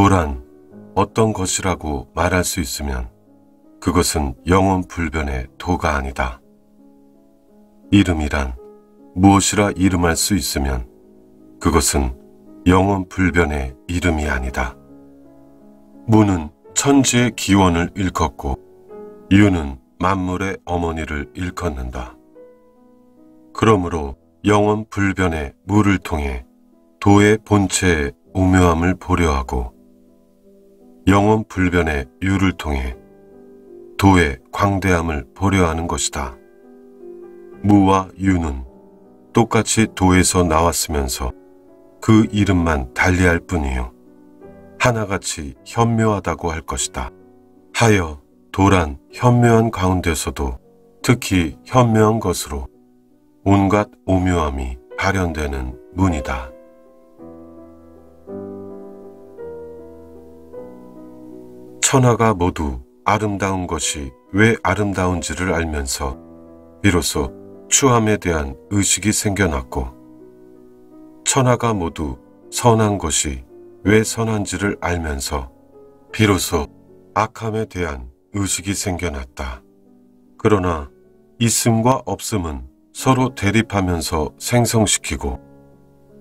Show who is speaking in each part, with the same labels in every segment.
Speaker 1: 도란 어떤 것이라고 말할 수 있으면 그것은 영원 불변의 도가 아니다. 이름이란 무엇이라 이름할 수 있으면 그것은 영원 불변의 이름이 아니다. 무는 천지의 기원을 일컫고 유는 만물의 어머니를 일컫는다. 그러므로 영원 불변의 무를 통해 도의 본체의 오묘함을 보려 하고 영원 불변의 유를 통해 도의 광대함을 보려 하는 것이다. 무와 유는 똑같이 도에서 나왔으면서 그 이름만 달리할 뿐이요. 하나같이 현묘하다고 할 것이다. 하여 도란 현묘한 가운데서도 특히 현묘한 것으로 온갖 오묘함이 발현되는 문이다. 천하가 모두 아름다운 것이 왜 아름다운지를 알면서 비로소 추함에 대한 의식이 생겨났고 천하가 모두 선한 것이 왜 선한지를 알면서 비로소 악함에 대한 의식이 생겨났다. 그러나 있음과 없음은 서로 대립하면서 생성시키고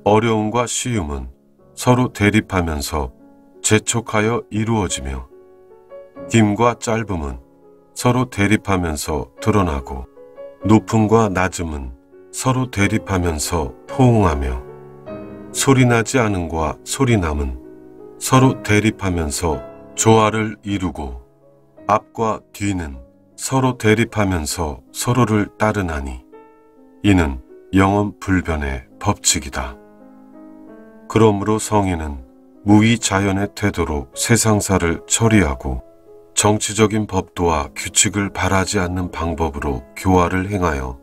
Speaker 1: 어려움과 쉬움은 서로 대립하면서 재촉하여 이루어지며 김과 짧음은 서로 대립하면서 드러나고 높음과 낮음은 서로 대립하면서 포옹하며 소리나지 않음과 소리남은 서로 대립하면서 조화를 이루고 앞과 뒤는 서로 대립하면서 서로를 따르나니 이는 영원 불변의 법칙이다. 그러므로 성인은 무의 자연의 태도로 세상사를 처리하고 정치적인 법도와 규칙을 바라지 않는 방법으로 교화를 행하여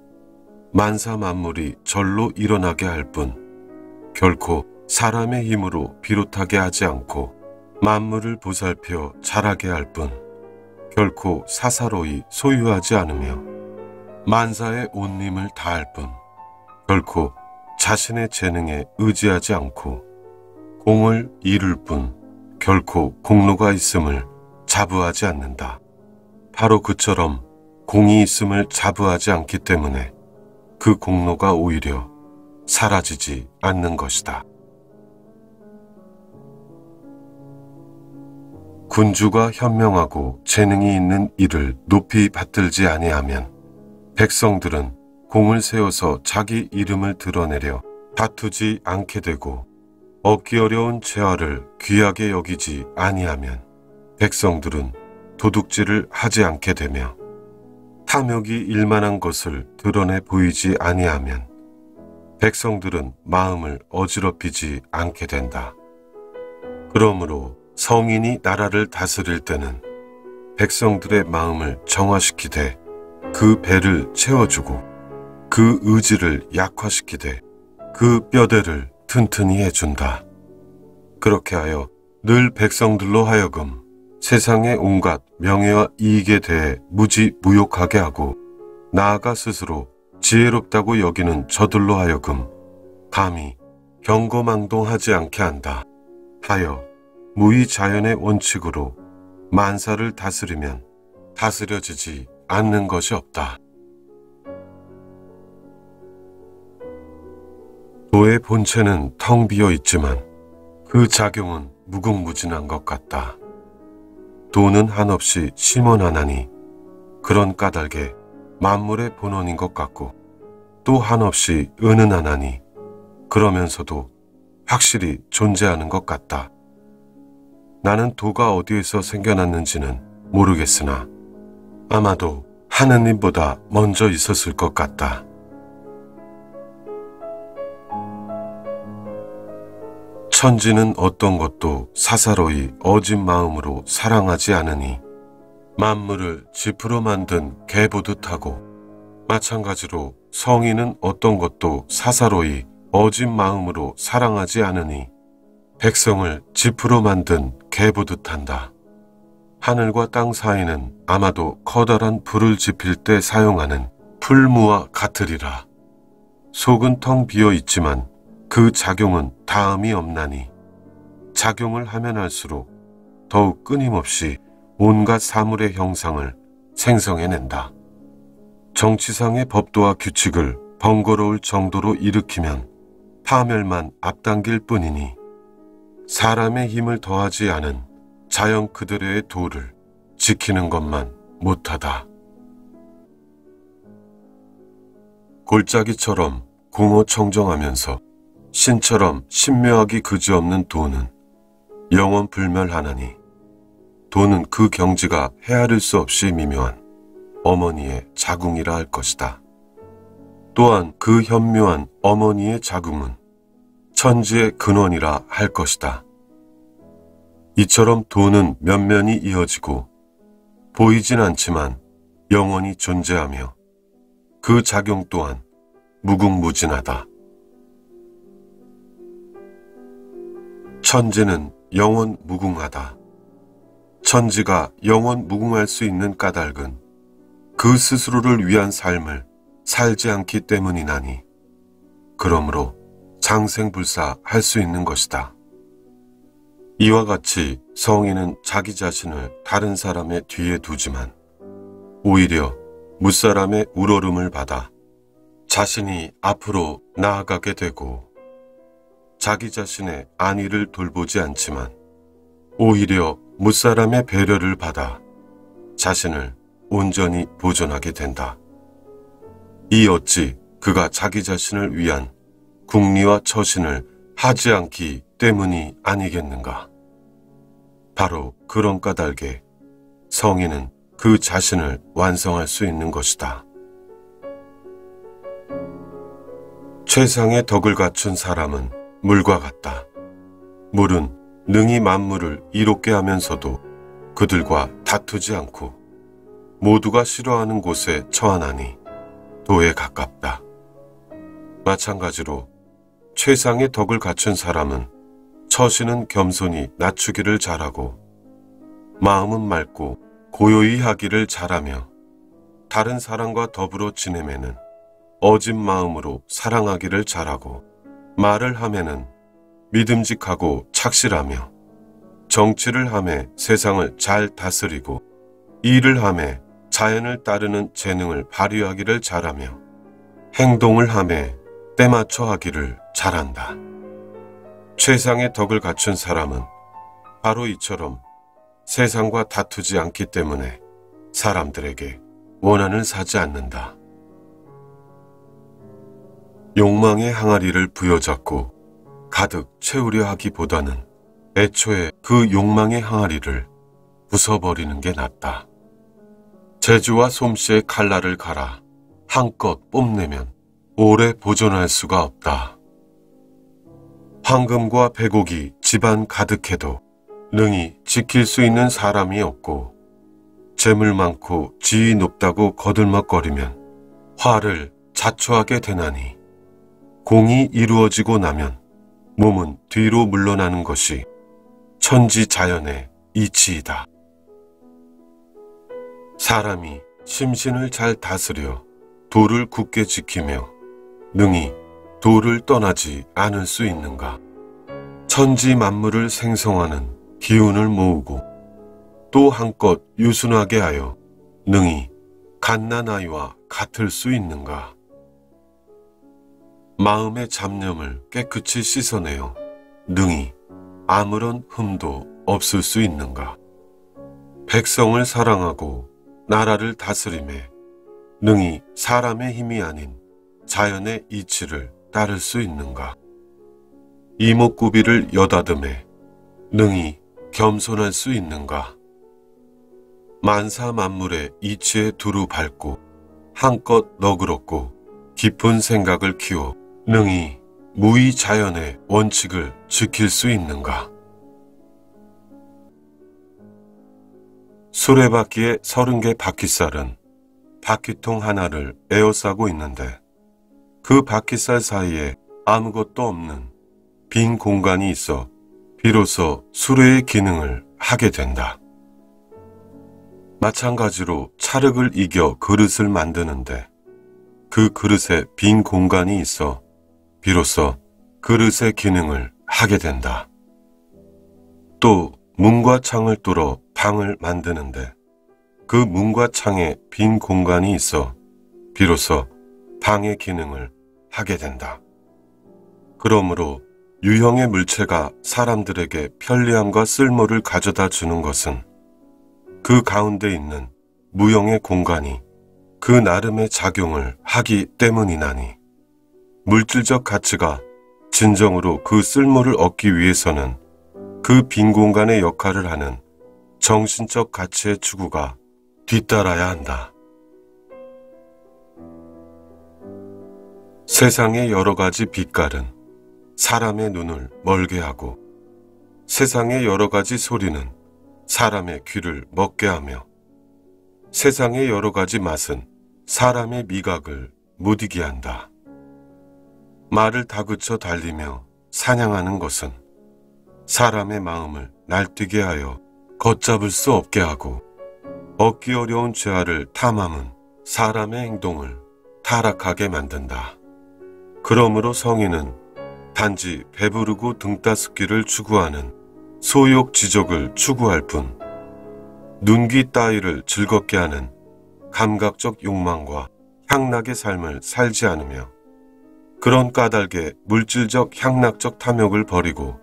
Speaker 1: 만사 만물이 절로 일어나게 할 뿐 결코 사람의 힘으로 비롯하게 하지 않고 만물을 보살펴 자라게 할 뿐 결코 사사로이 소유하지 않으며 만사의 온님을 다할 뿐 결코 자신의 재능에 의지하지 않고 공을 이룰 뿐 결코 공로가 있음을 자부하지 않는다. 바로 그처럼 공이 있음을 자부하지 않기 때문에 그 공로가 오히려 사라지지 않는 것이다. 군주가 현명하고 재능이 있는 이를 높이 받들지 아니하면 백성들은 공을 세워서 자기 이름을 드러내려 다투지 않게 되고 얻기 어려운 재화를 귀하게 여기지 아니하면 백성들은 도둑질을 하지 않게 되며 탐욕이 일만한 것을 드러내 보이지 아니하면 백성들은 마음을 어지럽히지 않게 된다. 그러므로 성인이 나라를 다스릴 때는 백성들의 마음을 정화시키되 그 배를 채워주고 그 의지를 약화시키되 그 뼈대를 튼튼히 해준다. 그렇게 하여 늘 백성들로 하여금 세상의 온갖 명예와 이익에 대해 무지 무욕하게 하고 나아가 스스로 지혜롭다고 여기는 저들로 하여금 감히 경거망동하지 않게 한다. 하여 무의 자연의 원칙으로 만사를 다스리면 다스려지지 않는 것이 없다. 도의 본체는 텅 비어 있지만 그 작용은 무궁무진한 것 같다. 도는 한없이 심원하나니 그런 까닭에 만물의 본원인 것 같고 또 한없이 은은하나니 그러면서도 확실히 존재하는 것 같다. 나는 도가 어디에서 생겨났는지는 모르겠으나 아마도 하느님보다 먼저 있었을 것 같다. 천지는 어떤 것도 사사로이 어진 마음으로 사랑하지 않으니 만물을 지프로 만든 개 보듯 하고 마찬가지로 성인은 어떤 것도 사사로이 어진 마음으로 사랑하지 않으니 백성을 지프로 만든 개 보듯 한다. 하늘과 땅 사이는 아마도 커다란 불을 지필 때 사용하는 풀무와 같으리라. 속은 텅 비어 있지만 그 작용은 다음이 없나니 작용을 하면 할수록 더욱 끊임없이 온갖 사물의 형상을 생성해낸다. 정치상의 법도와 규칙을 번거로울 정도로 일으키면 파멸만 앞당길 뿐이니 사람의 힘을 더하지 않은 자연 그대로의 도를 지키는 것만 못하다. 골짜기처럼 공허청정하면서 신처럼 신묘하기 그지없는 도는 영원 불멸하나니 도는 그 경지가 헤아릴 수 없이 미묘한 어머니의 자궁이라 할 것이다. 또한 그 현묘한 어머니의 자궁은 천지의 근원이라 할 것이다. 이처럼 도는 면면이 이어지고 보이진 않지만 영원히 존재하며 그 작용 또한 무궁무진하다. 천지는 영원 무궁하다. 천지가 영원 무궁할 수 있는 까닭은 그 스스로를 위한 삶을 살지 않기 때문이나니 그러므로 장생불사 할 수 있는 것이다. 이와 같이 성인은 자기 자신을 다른 사람의 뒤에 두지만 오히려 무사람의 우러름을 받아 자신이 앞으로 나아가게 되고 자기 자신의 안위를 돌보지 않지만 오히려 무사람의 배려를 받아 자신을 온전히 보존하게 된다. 이 어찌 그가 자기 자신을 위한 국리와 처신을 하지 않기 때문이 아니겠는가. 바로 그런 까닭에 성인은 그 자신을 완성할 수 있는 것이다. 최상의 덕을 갖춘 사람은 물과 같다. 물은 능히 만물을 이롭게 하면서도 그들과 다투지 않고 모두가 싫어하는 곳에 처하나니 도에 가깝다. 마찬가지로 최상의 덕을 갖춘 사람은 처신은 겸손히 낮추기를 잘하고 마음은 맑고 고요히 하기를 잘하며 다른 사람과 더불어 지내면은 어진 마음으로 사랑하기를 잘하고 말을 하면은 믿음직하고 착실하며 정치를 함에 세상을 잘 다스리고 일을 함에 자연을 따르는 재능을 발휘하기를 잘하며 행동을 함에 때맞춰 하기를 잘한다. 최상의 덕을 갖춘 사람은 바로 이처럼 세상과 다투지 않기 때문에 사람들에게 원한을 사지 않는다. 욕망의 항아리를 부여잡고 가득 채우려 하기보다는 애초에 그 욕망의 항아리를 부숴버리는 게 낫다. 제주와 솜씨의 칼날을 갈아 한껏 뽐내면 오래 보존할 수가 없다. 황금과 백옥이 집안 가득해도 능히 지킬 수 있는 사람이 없고 재물 많고 지위 높다고 거들먹거리면 화를 자초하게 되나니 공이 이루어지고 나면 몸은 뒤로 물러나는 것이 천지 자연의 이치이다. 사람이 심신을 잘 다스려 도를 굳게 지키며 능히 도를 떠나지 않을 수 있는가? 천지 만물을 생성하는 기운을 모으고 또 한껏 유순하게 하여 능히 갓난아이와 같을 수 있는가? 마음의 잡념을 깨끗이 씻어내어 능히 아무런 흠도 없을 수 있는가? 백성을 사랑하고 나라를 다스림에 능히 사람의 힘이 아닌 자연의 이치를 따를 수 있는가? 이목구비를 여다듬에 능히 겸손할 수 있는가? 만사 만물의 이치에 두루 밟고 한껏 너그럽고 깊은 생각을 키워 능히 무의 자연의 원칙을 지킬 수 있는가? 수레바퀴에 서른 개 바퀴살은 바퀴통 하나를 에워싸고 있는데 그 바퀴살 사이에 아무것도 없는 빈 공간이 있어 비로소 수레의 기능을 하게 된다. 마찬가지로 찰흙을 이겨 그릇을 만드는데 그 그릇에 빈 공간이 있어 비로소 그릇의 기능을 하게 된다. 또 문과 창을 뚫어 방을 만드는데 그 문과 창에 빈 공간이 있어 비로소 방의 기능을 하게 된다. 그러므로 유형의 물체가 사람들에게 편리함과 쓸모를 가져다 주는 것은 그 가운데 있는 무형의 공간이 그 나름의 작용을 하기 때문이나니 물질적 가치가 진정으로 그 쓸모를 얻기 위해서는 그 빈 공간의 역할을 하는 정신적 가치의 추구가 뒤따라야 한다. 세상의 여러 가지 빛깔은 사람의 눈을 멀게 하고 세상의 여러 가지 소리는 사람의 귀를 먹게 하며 세상의 여러 가지 맛은 사람의 미각을 무디게 한다. 말을 다그쳐 달리며 사냥하는 것은 사람의 마음을 날뛰게 하여 걷잡을 수 없게 하고 얻기 어려운 죄화를 탐함은 사람의 행동을 타락하게 만든다. 그러므로 성인은 단지 배부르고 등 따스기를 추구하는 소욕 지적을 추구할 뿐 눈기 따위를 즐겁게 하는 감각적 욕망과 향락의 삶을 살지 않으며 그런 까닭에 물질적 향락적 탐욕을 버리고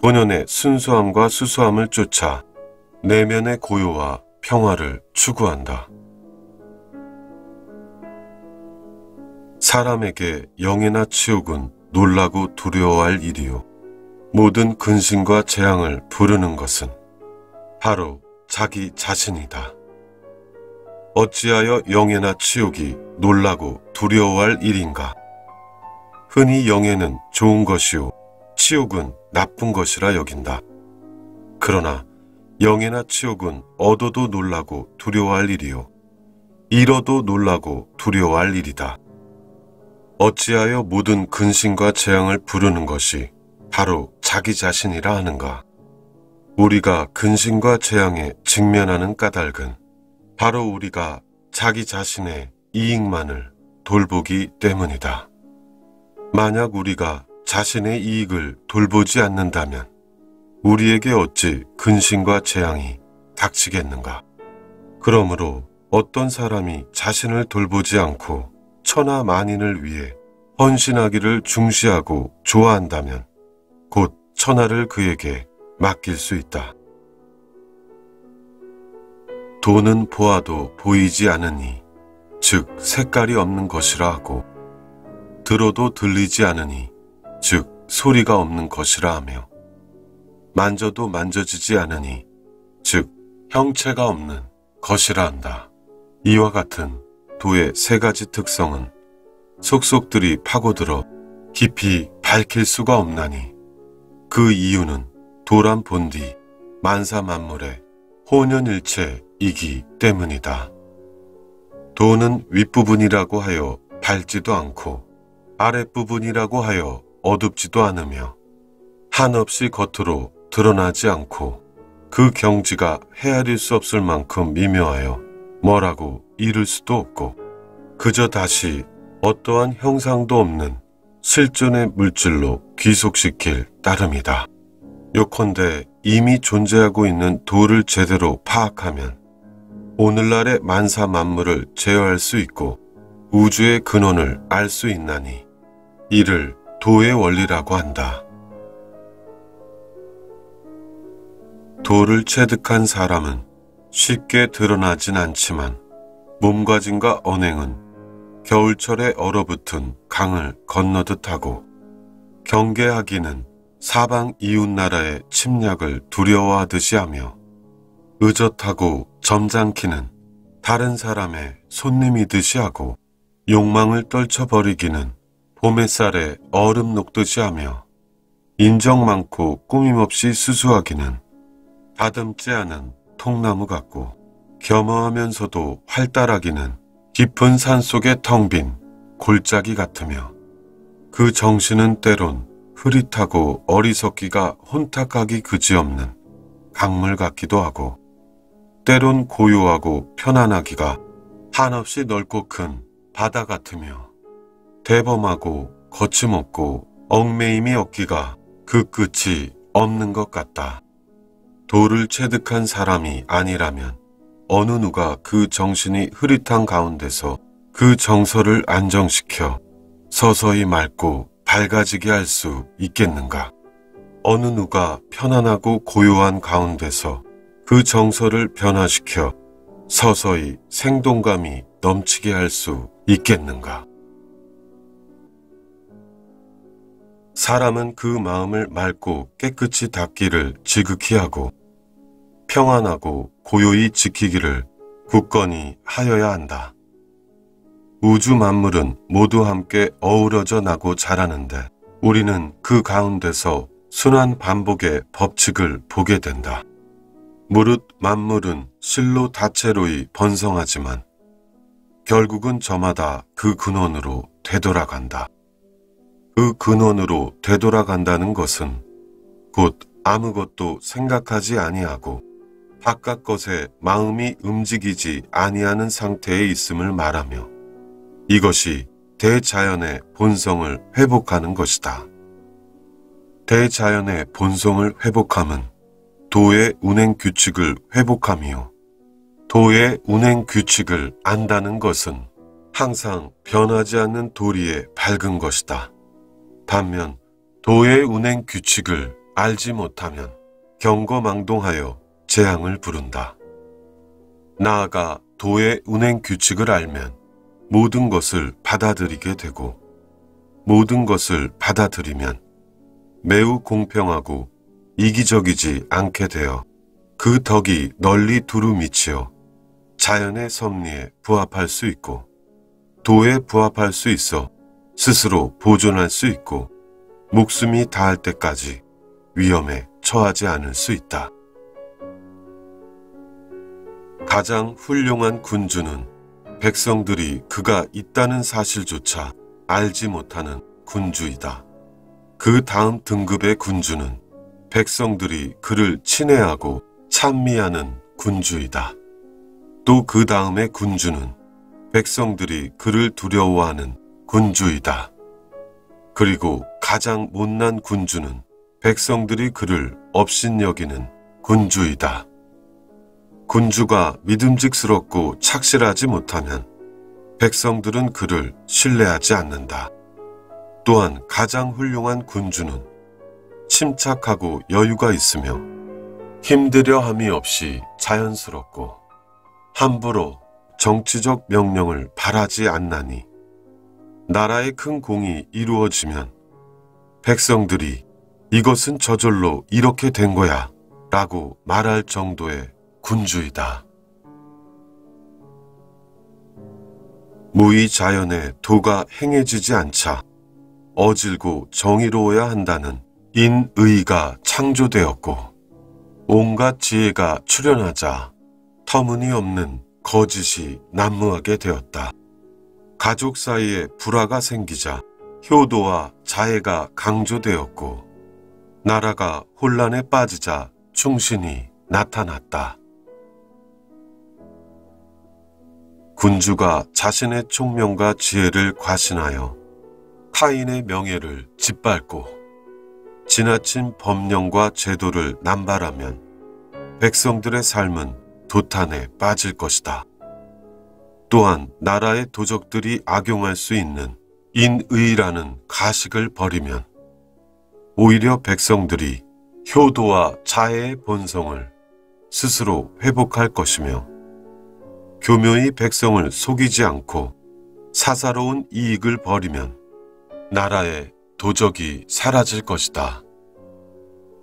Speaker 1: 본연의 순수함과 수수함을 쫓아 내면의 고요와 평화를 추구한다. 사람에게 영예나 치욕은 놀라고 두려워할 일이요. 모든 근심과 재앙을 부르는 것은 바로 자기 자신이다. 어찌하여 영예나 치욕이 놀라고 두려워할 일인가? 흔히 영예는 좋은 것이요 치욕은 나쁜 것이라 여긴다. 그러나 영예나 치욕은 얻어도 놀라고 두려워할 일이요 잃어도 놀라고 두려워할 일이다. 어찌하여 모든 근심과 재앙을 부르는 것이 바로 자기 자신이라 하는가? 우리가 근심과 재앙에 직면하는 까닭은 바로 우리가 자기 자신의 이익만을 돌보기 때문이다. 만약 우리가 자신의 이익을 돌보지 않는다면 우리에게 어찌 근심과 재앙이 닥치겠는가? 그러므로 어떤 사람이 자신을 돌보지 않고 천하 만인을 위해 헌신하기를 중시하고 좋아한다면 곧 천하를 그에게 맡길 수 있다. 돈은 보아도 보이지 않으니 즉 색깔이 없는 것이라 하고 들어도 들리지 않으니 즉 소리가 없는 것이라 하며 만져도 만져지지 않으니 즉 형체가 없는 것이라 한다. 이와 같은 도의 세 가지 특성은 속속들이 파고들어 깊이 밝힐 수가 없나니 그 이유는 도란 본디 만사 만물의 혼연일체이기 때문이다. 도는 윗부분이라고 하여 밝지도 않고 아랫부분이라고 하여 어둡지도 않으며 한없이 겉으로 드러나지 않고 그 경지가 헤아릴 수 없을 만큼 미묘하여 뭐라고 이룰 수도 없고 그저 다시 어떠한 형상도 없는 실존의 물질로 귀속시킬 따름이다. 요컨대 이미 존재하고 있는 도를 제대로 파악하면 오늘날의 만사 만물을 제어할 수 있고 우주의 근원을 알 수 있나니 이를 도의 원리라고 한다. 도를 체득한 사람은 쉽게 드러나진 않지만 몸가짐과 언행은 겨울철에 얼어붙은 강을 건너듯 하고 경계하기는 사방 이웃나라의 침략을 두려워하듯이 하며 의젓하고 점잖기는 다른 사람의 손님이듯이 하고 욕망을 떨쳐버리기는 봄햇살에 얼음 녹듯이 하며 인정 많고 꾸밈없이 수수하기는 다듬지 않은 통나무 같고 겸허하면서도 활달하기는 깊은 산속의 텅 빈 골짜기 같으며 그 정신은 때론 흐릿하고 어리석기가 혼탁하기 그지없는 강물 같기도 하고 때론 고요하고 편안하기가 한없이 넓고 큰 바다 같으며 대범하고 거침없고 얽매임이 없기가 그 끝이 없는 것 같다. 도를 체득한 사람이 아니라면 어느 누가 그 정신이 흐릿한 가운데서 그 정서를 안정시켜 서서히 맑고 밝아지게 할 수 있겠는가? 어느 누가 편안하고 고요한 가운데서 그 정서를 변화시켜 서서히 생동감이 넘치게 할 수 있겠는가? 사람은 그 마음을 맑고 깨끗이 닦기를 지극히 하고 평안하고 고요히 지키기를 굳건히 하여야 한다. 우주 만물은 모두 함께 어우러져 나고 자라는데 우리는 그 가운데서 순환 반복의 법칙을 보게 된다. 무릇 만물은 실로 다채로이 번성하지만 결국은 저마다 그 근원으로 되돌아간다. 그 근원으로 되돌아간다는 것은 곧 아무것도 생각하지 아니하고 바깥 것에 마음이 움직이지 아니하는 상태에 있음을 말하며 이것이 대자연의 본성을 회복하는 것이다. 대자연의 본성을 회복함은 도의 운행 규칙을 회복함이요. 도의 운행 규칙을 안다는 것은 항상 변하지 않는 도리에 밝은 것이다. 반면 도의 운행 규칙을 알지 못하면 경거망동하여 재앙을 부른다. 나아가 도의 운행 규칙을 알면 모든 것을 받아들이게 되고 모든 것을 받아들이면 매우 공평하고 이기적이지 않게 되어 그 덕이 널리 두루 미치어 자연의 섭리에 부합할 수 있고 도에 부합할 수 있어 스스로 보존할 수 있고 목숨이 닿을 때까지 위험에 처하지 않을 수 있다. 가장 훌륭한 군주는 백성들이 그가 있다는 사실조차 알지 못하는 군주이다. 그 다음 등급의 군주는 백성들이 그를 친애하고 찬미하는 군주이다. 또 그 다음의 군주는 백성들이 그를 두려워하는 군주이다. 그리고 가장 못난 군주는 백성들이 그를 업신여기는 군주이다. 군주가 믿음직스럽고 착실하지 못하면 백성들은 그를 신뢰하지 않는다. 또한 가장 훌륭한 군주는 침착하고 여유가 있으며 힘들여 함이 없이 자연스럽고 함부로 정치적 명령을 바라지 않나니 나라의 큰 공이 이루어지면 백성들이 이것은 저절로 이렇게 된 거야 라고 말할 정도의 군주이다. 무의 자연의 도가 행해지지 않자 어질고 정의로워야 한다는 인의가 창조되었고 온갖 지혜가 출현하자 터무니없는 거짓이 난무하게 되었다. 가족 사이에 불화가 생기자 효도와 자애가 강조되었고 나라가 혼란에 빠지자 충신이 나타났다. 군주가 자신의 총명과 지혜를 과신하여 타인의 명예를 짓밟고 지나친 법령과 제도를 남발하면 백성들의 삶은 도탄에 빠질 것이다. 또한 나라의 도적들이 악용할 수 있는 인의라는 가식을 버리면 오히려 백성들이 효도와 자애의 본성을 스스로 회복할 것이며 교묘히 백성을 속이지 않고 사사로운 이익을 버리면 나라의 도적이 사라질 것이다.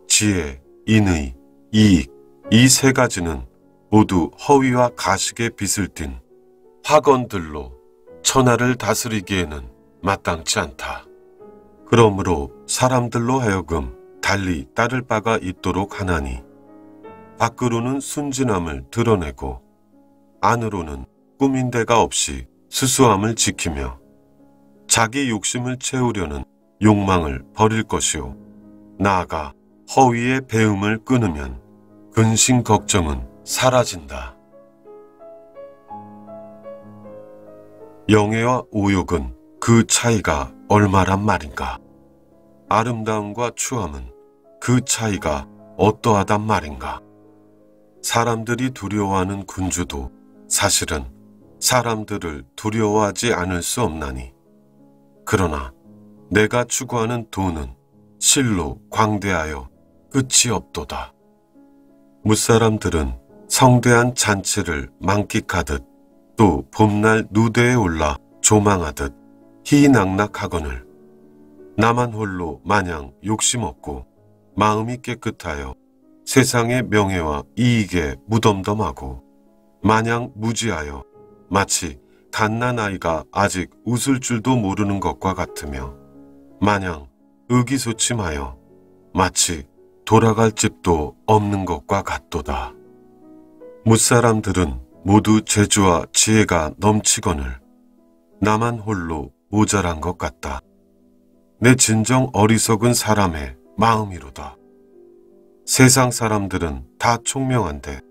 Speaker 1: 지혜, 인의, 이익 이 세 가지는 모두 허위와 가식의 빛을 띤 화건들로 천하를 다스리기에는 마땅치 않다. 그러므로 사람들로 하여금 달리 따를 바가 있도록 하나니 밖으로는 순진함을 드러내고 안으로는 꾸민 데가 없이 수수함을 지키며 자기 욕심을 채우려는 욕망을 버릴 것이요. 나아가 허위의 배움을 끊으면 근심 걱정은 사라진다. 영예와 오욕은 그 차이가 얼마란 말인가? 아름다움과 추함은 그 차이가 어떠하단 말인가? 사람들이 두려워하는 군주도 사실은 사람들을 두려워하지 않을 수 없나니. 그러나 내가 추구하는 돈은 실로 광대하여 끝이 없도다. 무사람들은 성대한 잔치를 만끽하듯 또 봄날 누대에 올라 조망하듯 희낙낙하거늘 나만 홀로 마냥 욕심 없고 마음이 깨끗하여 세상의 명예와 이익에 무덤덤하고 마냥 무지하여 마치 갓난 아이가 아직 웃을 줄도 모르는 것과 같으며 마냥 의기소침하여 마치 돌아갈 집도 없는 것과 같도다. 무사람들은 모두 재주와 지혜가 넘치거늘 나만 홀로 모자란 것 같다. 내 진정 어리석은 사람의 마음이로다. 세상 사람들은 다 총명한데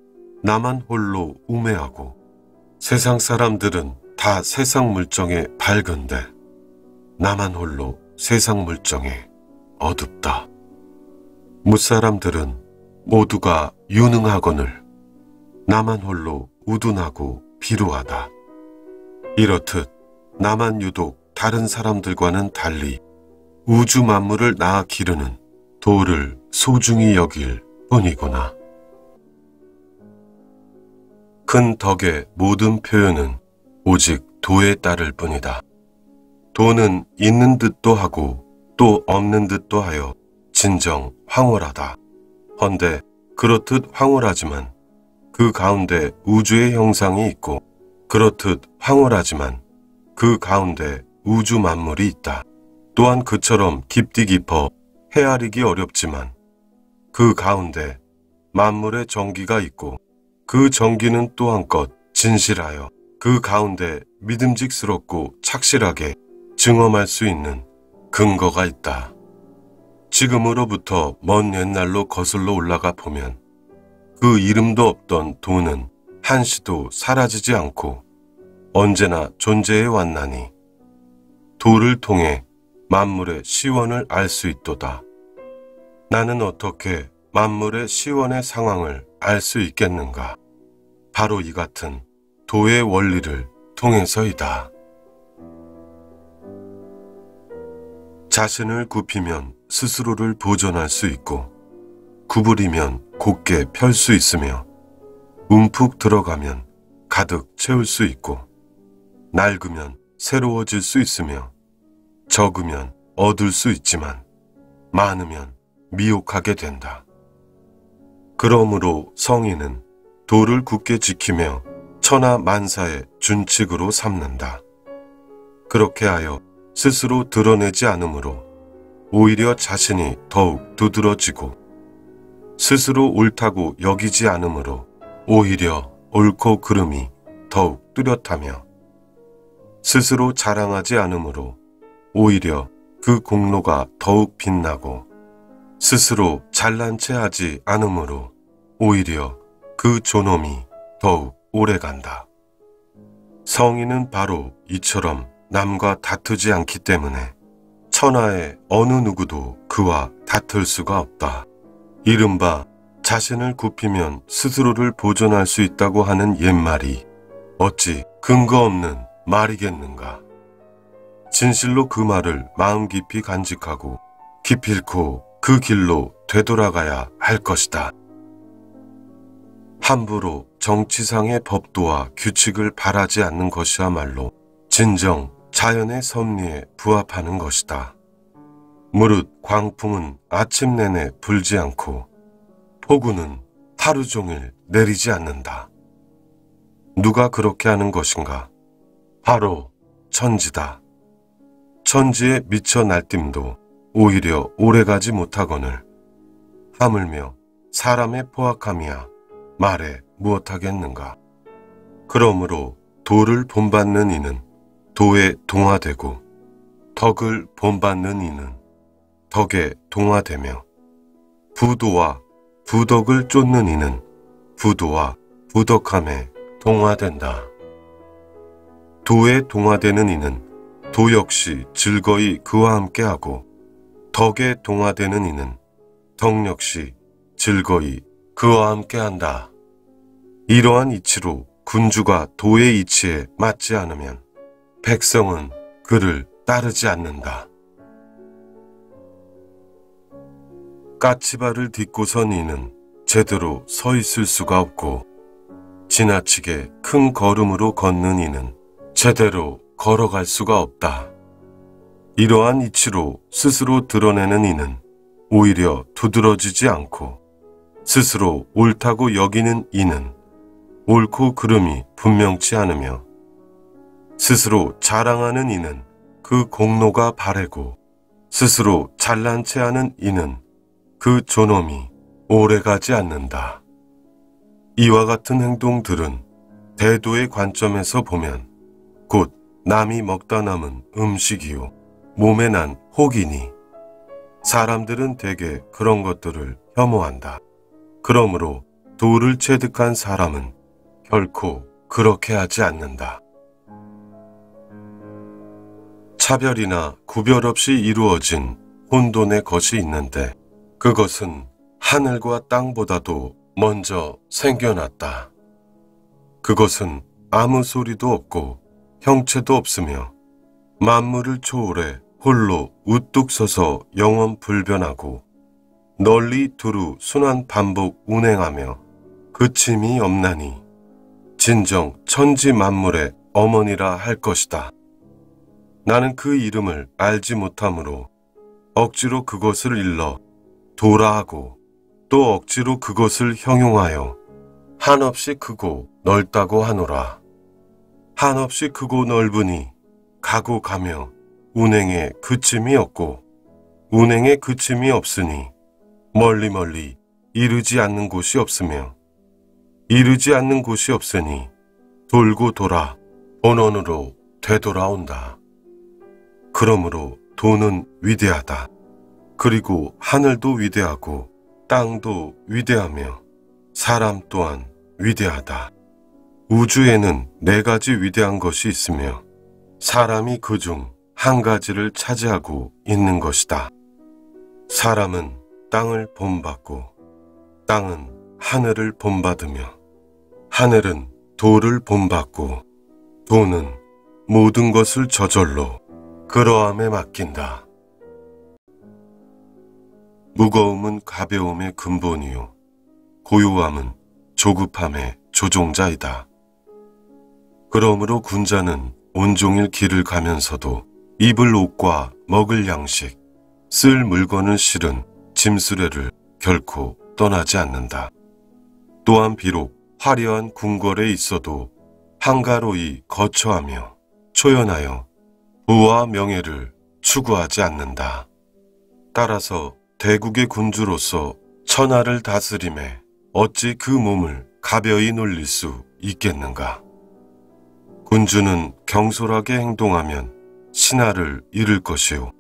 Speaker 1: 나만 홀로 우매하고 세상 사람들은 다 세상 물정에 밝은데 나만 홀로 세상 물정에 어둡다. 무사람들은 모두가 유능하거늘 나만 홀로 우둔하고 비루하다. 이렇듯 나만 유독 다른 사람들과는 달리 우주 만물을 낳아 기르는 도를 소중히 여길 뿐이구나. 큰 덕의 모든 표현은 오직 도에 따를 뿐이다. 도는 있는 듯도 하고 또 없는 듯도 하여 진정 황홀하다. 헌데 그렇듯 황홀하지만 그 가운데 우주의 형상이 있고 그렇듯 황홀하지만 그 가운데 우주 만물이 있다. 또한 그처럼 깊디 깊어 헤아리기 어렵지만 그 가운데 만물의 정기가 있고 그 정기는 또 한껏 진실하여 그 가운데 믿음직스럽고 착실하게 증험할 수 있는 근거가 있다. 지금으로부터 먼 옛날로 거슬러 올라가 보면 그 이름도 없던 돈은 한시도 사라지지 않고 언제나 존재해 왔나니 도를 통해 만물의 시원을 알 수 있도다. 나는 어떻게 만물의 시원의 상황을 알 수 있겠는가? 바로 이 같은 도의 원리를 통해서이다. 자신을 굽히면 스스로를 보존할 수 있고 구부리면 곧게 펼 수 있으며 움푹 들어가면 가득 채울 수 있고 낡으면 새로워질 수 있으며 적으면 얻을 수 있지만 많으면 미혹하게 된다. 그러므로 성인은 도를 굳게 지키며 천하 만사의 준칙으로 삼는다. 그렇게 하여 스스로 드러내지 않으므로 오히려 자신이 더욱 두드러지고 스스로 옳다고 여기지 않으므로 오히려 옳고 그름이 더욱 뚜렷하며 스스로 자랑하지 않으므로 오히려 그 공로가 더욱 빛나고 스스로 잘난 체 하지 않으므로 오히려 그 존엄이 더욱 오래간다. 성인은 바로 이처럼 남과 다투지 않기 때문에 천하의 어느 누구도 그와 다툴 수가 없다. 이른바 자신을 굽히면 스스로를 보존할 수 있다고 하는 옛말이 어찌 근거 없는 말이겠는가. 진실로 그 말을 마음 깊이 간직하고 기필코 그 길로 되돌아가야 할 것이다. 함부로 정치상의 법도와 규칙을 바라지 않는 것이야말로 진정 자연의 섭리에 부합하는 것이다. 무릇 광풍은 아침 내내 불지 않고 폭우는 하루 종일 내리지 않는다. 누가 그렇게 하는 것인가? 바로 천지다. 천지에 미쳐 날뛰도 오히려 오래가지 못하거늘 하물며 사람의 포악함이야 말에 무엇하겠는가. 그러므로 도를 본받는 이는 도에 동화되고 덕을 본받는 이는 덕에 동화되며 부도와 부덕을 쫓는 이는 부도와 부덕함에 동화된다. 도에 동화되는 이는 도 역시 즐거이 그와 함께하고 덕에 동화되는 이는 덕 역시 즐거이 그와 함께한다. 이러한 이치로 군주가 도의 이치에 맞지 않으면 백성은 그를 따르지 않는다. 까치발을 딛고선 이는 제대로 서 있을 수가 없고 지나치게 큰 걸음으로 걷는 이는 제대로 걸어갈 수가 없다. 이러한 이치로 스스로 드러내는 이는 오히려 두드러지지 않고 스스로 옳다고 여기는 이는 옳고 그름이 분명치 않으며 스스로 자랑하는 이는 그 공로가 바래고 스스로 잘난 체 하는 이는 그 존엄이 오래가지 않는다. 이와 같은 행동들은 대도의 관점에서 보면 곧 남이 먹다 남은 음식이요 몸에 난 혹이니 사람들은 대개 그런 것들을 혐오한다. 그러므로 도를 체득한 사람은 결코 그렇게 하지 않는다. 차별이나 구별 없이 이루어진 혼돈의 것이 있는데 그것은 하늘과 땅보다도 먼저 생겨났다. 그것은 아무 소리도 없고 형체도 없으며 만물을 초월해 홀로 우뚝 서서 영원 불변하고 널리 두루 순환 반복 운행하며 그침이 없나니 진정 천지 만물의 어머니라 할 것이다. 나는 그 이름을 알지 못하므로 억지로 그것을 일러 도라하고 또 억지로 그것을 형용하여 한없이 크고 넓다고 하노라. 한없이 크고 넓으니 가고 가며 운행에 그침이 없고 운행에 그침이 없으니 멀리 멀리 이르지 않는 곳이 없으며 이르지 않는 곳이 없으니 돌고 돌아 본원으로 되돌아온다. 그러므로 돈은 위대하다. 그리고 하늘도 위대하고 땅도 위대하며 사람 또한 위대하다. 우주에는 네 가지 위대한 것이 있으며 사람이 그 중 한 가지를 차지하고 있는 것이다. 사람은 땅을 본받고 땅은 하늘을 본받으며 하늘은 도를 본받고 도는 모든 것을 저절로 그러함에 맡긴다. 무거움은 가벼움의 근본이요. 고요함은 조급함의 조종자이다. 그러므로 군자는 온종일 길을 가면서도 입을 옷과 먹을 양식, 쓸 물건을 실은 짐수레를 결코 떠나지 않는다. 또한 비록 화려한 궁궐에 있어도 한가로이 거처하며 초연하여 부와 명예를 추구하지 않는다. 따라서 대국의 군주로서 천하를 다스림에 어찌 그 몸을 가벼이 놀릴 수 있겠는가? 군주는 경솔하게 행동하면 신하를 잃을 것이요.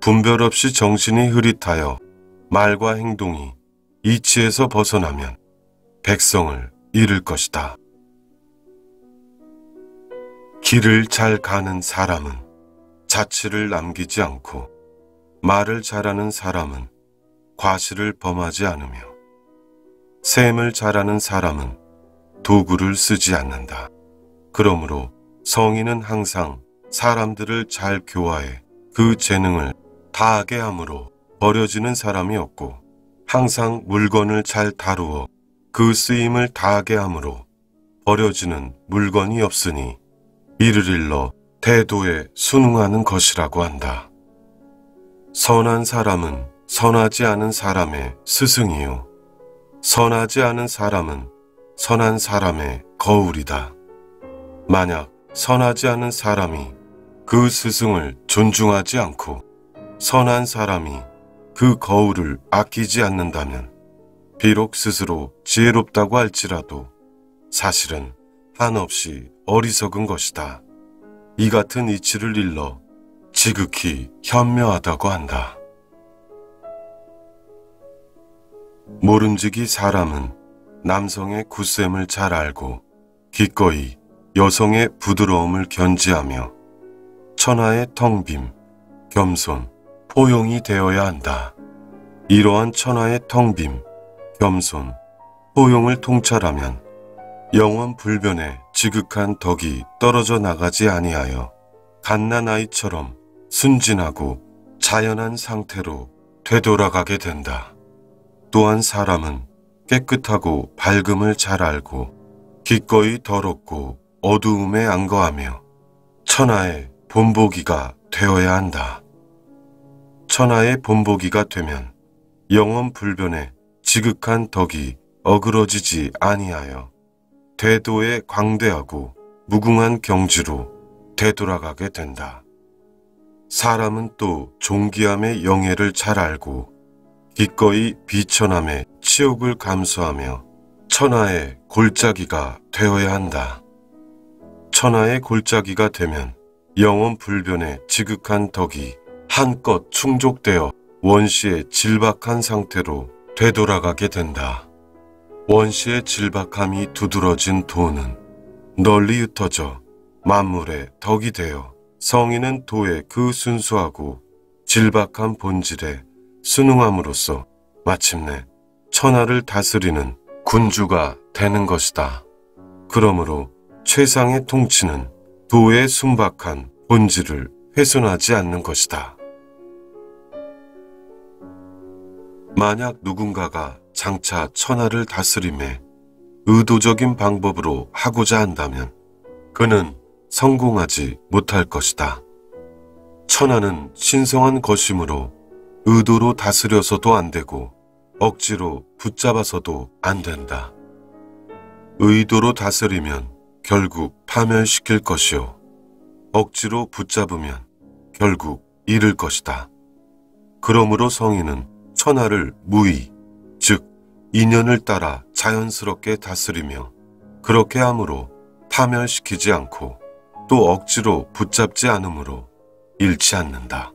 Speaker 1: 분별 없이 정신이 흐릿하여 말과 행동이 이치에서 벗어나면 백성을 잃을 것이다. 길을 잘 가는 사람은 자취를 남기지 않고 말을 잘하는 사람은 과실을 범하지 않으며 셈을 잘하는 사람은 도구를 쓰지 않는다. 그러므로 성인은 항상 사람들을 잘 교화해 그 재능을 다하게 함으로 버려지는 사람이 없고 항상 물건을 잘 다루어 그 쓰임을 다하게 함으로 버려지는 물건이 없으니 이를 일러 대도에 순응하는 것이라고 한다. 선한 사람은 선하지 않은 사람의 스승이요. 선하지 않은 사람은 선한 사람의 거울이다. 만약 선하지 않은 사람이 그 스승을 존중하지 않고 선한 사람이 그 거울을 아끼지 않는다면 비록 스스로 지혜롭다고 할지라도 사실은 한없이 어리석은 것이다. 이 같은 이치를 일러 지극히 현묘하다고 한다. 모름지기 사람은 남성의 굳셈을 잘 알고 기꺼이 여성의 부드러움을 견지하며 천하의 텅빔, 겸손, 포용이 되어야 한다. 이러한 천하의 텅빔, 겸손, 포용을 통찰하면 영원 불변의 지극한 덕이 떨어져 나가지 아니하여 갓난아이처럼 순진하고 자연한 상태로 되돌아가게 된다. 또한 사람은 깨끗하고 밝음을 잘 알고 기꺼이 더럽고 어두움에 안거하며 천하의 본보기가 되어야 한다. 천하의 본보기가 되면 영원 불변의 지극한 덕이 어그러지지 아니하여 대도에 광대하고 무궁한 경지로 되돌아가게 된다. 사람은 또 존귀함의 영예를 잘 알고 기꺼이 비천함의 치욕을 감수하며 천하의 골짜기가 되어야 한다. 천하의 골짜기가 되면 영원 불변의 지극한 덕이 한껏 충족되어 원시의 질박한 상태로 되돌아가게 된다. 원시의 질박함이 두드러진 도는 널리 흩어져 만물의 덕이 되어 성인은 도의 그 순수하고 질박한 본질에 순응함으로써 마침내 천하를 다스리는 군주가 되는 것이다. 그러므로 최상의 통치는 도의 순박한 본질을 훼손하지 않는 것이다. 만약 누군가가 장차 천하를 다스림에 의도적인 방법으로 하고자 한다면 그는 성공하지 못할 것이다. 천하는 신성한 것이므로 의도로 다스려서도 안 되고 억지로 붙잡아서도 안 된다. 의도로 다스리면 결국 파멸시킬 것이요. 억지로 붙잡으면 결국 잃을 것이다. 그러므로 성인은 천하를 무의, 즉 인연을 따라 자연스럽게 다스리며 그렇게 함으로 파멸시키지 않고 또 억지로 붙잡지 않으므로 잃지 않는다.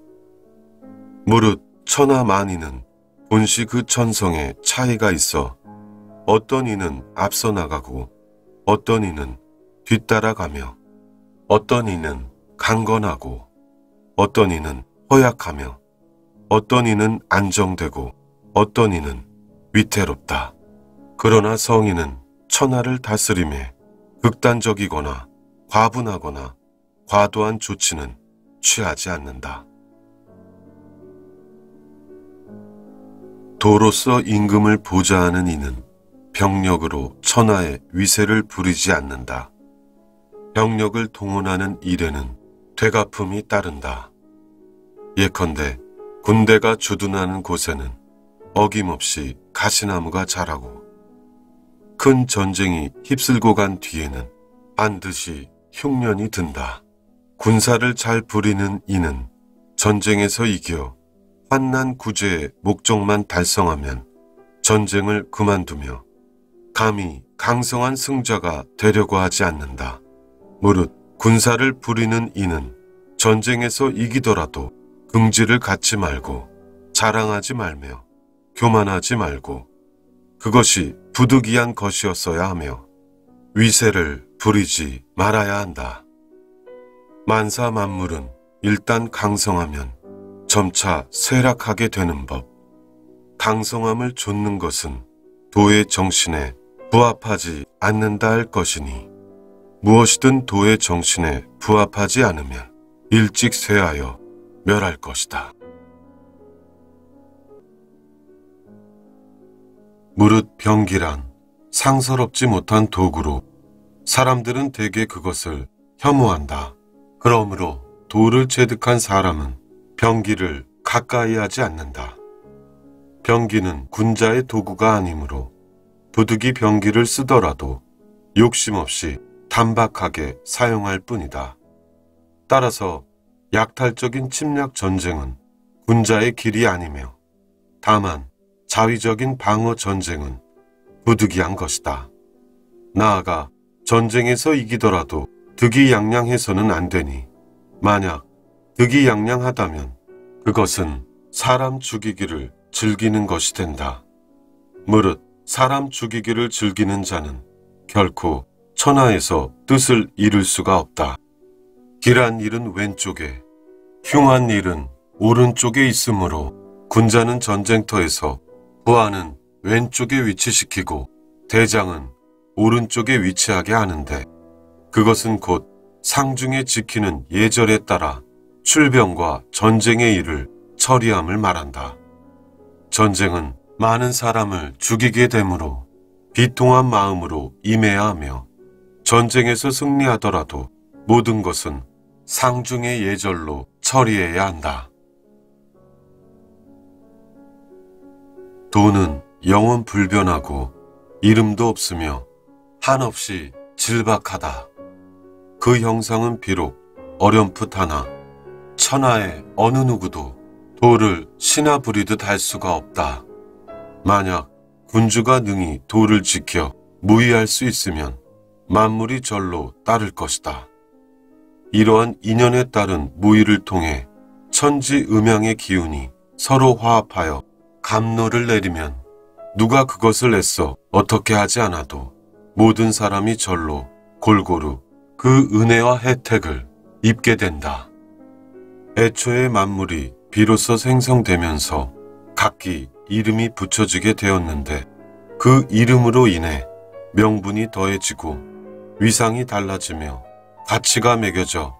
Speaker 1: 무릇 천하 만이는 본시 그 천성에 차이가 있어 어떤 이는 앞서 나가고 어떤 이는 뒤따라가며 어떤 이는 강건하고 어떤 이는 허약하며 어떤 이는 안정되고 어떤 이는 위태롭다. 그러나 성인은 천하를 다스림에 극단적이거나 과분하거나 과도한 조치는 취하지 않는다. 도로서 임금을 보좌하는 이는 병력으로 천하의 위세를 부리지 않는다. 병력을 동원하는 일에는 되갚음이 따른다. 예컨대 군대가 주둔하는 곳에는 어김없이 가시나무가 자라고 큰 전쟁이 휩쓸고 간 뒤에는 반드시 흉년이 든다. 군사를 잘 부리는 이는 전쟁에서 이겨 환난 구제의 목적만 달성하면 전쟁을 그만두며 감히 강성한 승자가 되려고 하지 않는다. 무릇 군사를 부리는 이는 전쟁에서 이기더라도 긍지를 갖지 말고 자랑하지 말며 교만하지 말고 그것이 부득이한 것이었어야 하며 위세를 부리지 말아야 한다. 만사 만물은 일단 강성하면 점차 쇠락하게 되는 법. 강성함을 좇는 것은 도의 정신에 부합하지 않는다 할 것이니 무엇이든 도의 정신에 부합하지 않으면 일찍 쇠하여 멸할 것이다. 무릇 병기란 상서롭지 못한 도구로 사람들은 대개 그것을 혐오한다. 그러므로 도를 체득한 사람은 병기를 가까이 하지 않는다. 병기는 군자의 도구가 아니므로 부득이 병기를 쓰더라도 욕심 없이 단박하게 사용할 뿐이다. 따라서 약탈적인 침략 전쟁은 군자의 길이 아니며 다만 자위적인 방어 전쟁은 부득이한 것이다. 나아가 전쟁에서 이기더라도 득이 양양해서는 안 되니 만약 득이양양하다면 그것은 사람 죽이기를 즐기는 것이 된다. 무릇 사람 죽이기를 즐기는 자는 결코 천하에서 뜻을 이룰 수가 없다. 길한 일은 왼쪽에, 흉한 일은 오른쪽에 있으므로 군자는 전쟁터에서 부하는 왼쪽에 위치시키고 대장은 오른쪽에 위치하게 하는데 그것은 곧 상중에 지키는 예절에 따라 출병과 전쟁의 일을 처리함을 말한다. 전쟁은 많은 사람을 죽이게 되므로 비통한 마음으로 임해야 하며 전쟁에서 승리하더라도 모든 것은 상중의 예절로 처리해야 한다. 돈은 영원 불변하고 이름도 없으며 한없이 질박하다. 그 형상은 비록 어렴풋하나 천하의 어느 누구도 돌을 신하 부리듯 할 수가 없다. 만약 군주가 능히 돌을 지켜 무의할 수 있으면 만물이 절로 따를 것이다. 이러한 인연에 따른 무의를 통해 천지 음양의 기운이 서로 화합하여 감로를 내리면 누가 그것을 애써 어떻게 하지 않아도 모든 사람이 절로 골고루 그 은혜와 혜택을 입게 된다. 애초에 만물이 비로소 생성되면서 각기 이름이 붙여지게 되었는데 그 이름으로 인해 명분이 더해지고 위상이 달라지며 가치가 매겨져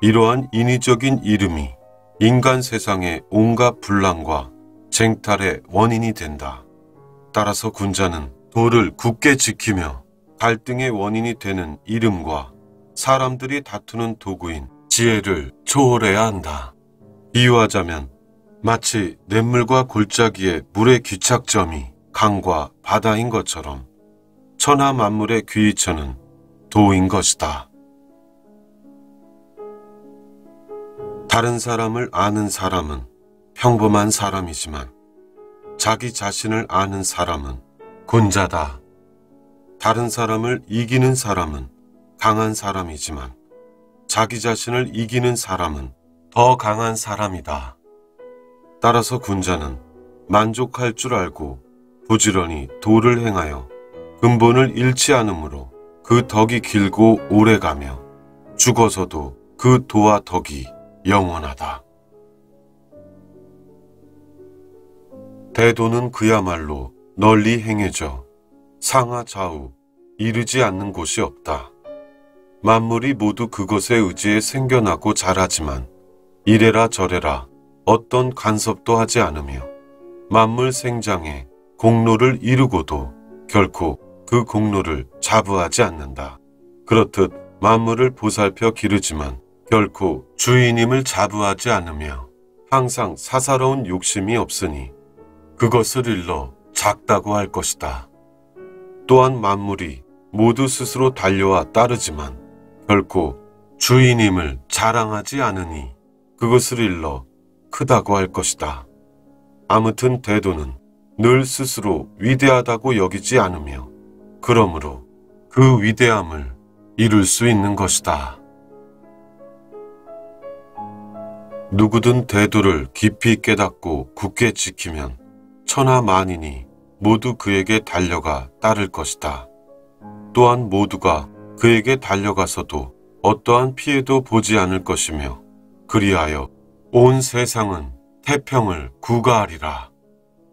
Speaker 1: 이러한 인위적인 이름이 인간 세상의 온갖 분란과 쟁탈의 원인이 된다. 따라서 군자는 도를 굳게 지키며 갈등의 원인이 되는 이름과 사람들이 다투는 도구인 지혜를 초월해야 한다. 비유하자면 마치 냇물과 골짜기의 물의 귀착점이 강과 바다인 것처럼 천하 만물의 귀이처는 도인 것이다. 다른 사람을 아는 사람은 평범한 사람이지만 자기 자신을 아는 사람은 군자다. 다른 사람을 이기는 사람은 강한 사람이지만 자기 자신을 이기는 사람은 더 강한 사람이다. 따라서 군자는 만족할 줄 알고 부지런히 도를 행하여 근본을 잃지 않으므로 그 덕이 길고 오래가며 죽어서도 그 도와 덕이 영원하다. 대도는 그야말로 널리 행해져 상하 좌우 이르지 않는 곳이 없다. 만물이 모두 그것에 의지해 생겨나고 자라지만 이래라 저래라 어떤 간섭도 하지 않으며 만물 생장에 공로를 이루고도 결코 그 공로를 자부하지 않는다. 그렇듯 만물을 보살펴 기르지만 결코 주인임을 자부하지 않으며 항상 사사로운 욕심이 없으니 그것을 일러 작다고 할 것이다. 또한 만물이 모두 스스로 달려와 따르지만 결코 주인임을 자랑하지 않으니 그것을 일러 크다고 할 것이다. 아무튼 대도는 늘 스스로 위대하다고 여기지 않으며 그러므로 그 위대함을 이룰 수 있는 것이다. 누구든 대도를 깊이 깨닫고 굳게 지키면 천하 만인이 모두 그에게 달려가 따를 것이다. 또한 모두가 그에게 달려가서도 어떠한 피해도 보지 않을 것이며 그리하여 온 세상은 태평을 구가하리라.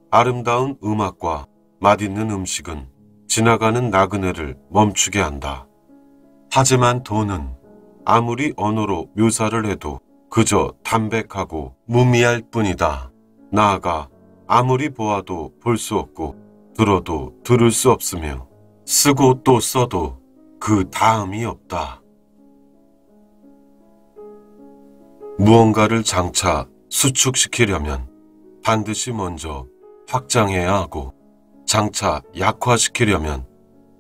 Speaker 1: 아름다운 음악과 맛있는 음식은 지나가는 나그네를 멈추게 한다. 하지만 돈은 아무리 언어로 묘사를 해도 그저 담백하고 무미할 뿐이다. 나아가 아무리 보아도 볼 수 없고 들어도 들을 수 없으며 쓰고 또 써도 그 다음이 없다. 무언가를 장차 수축시키려면 반드시 먼저 확장해야 하고 장차 약화시키려면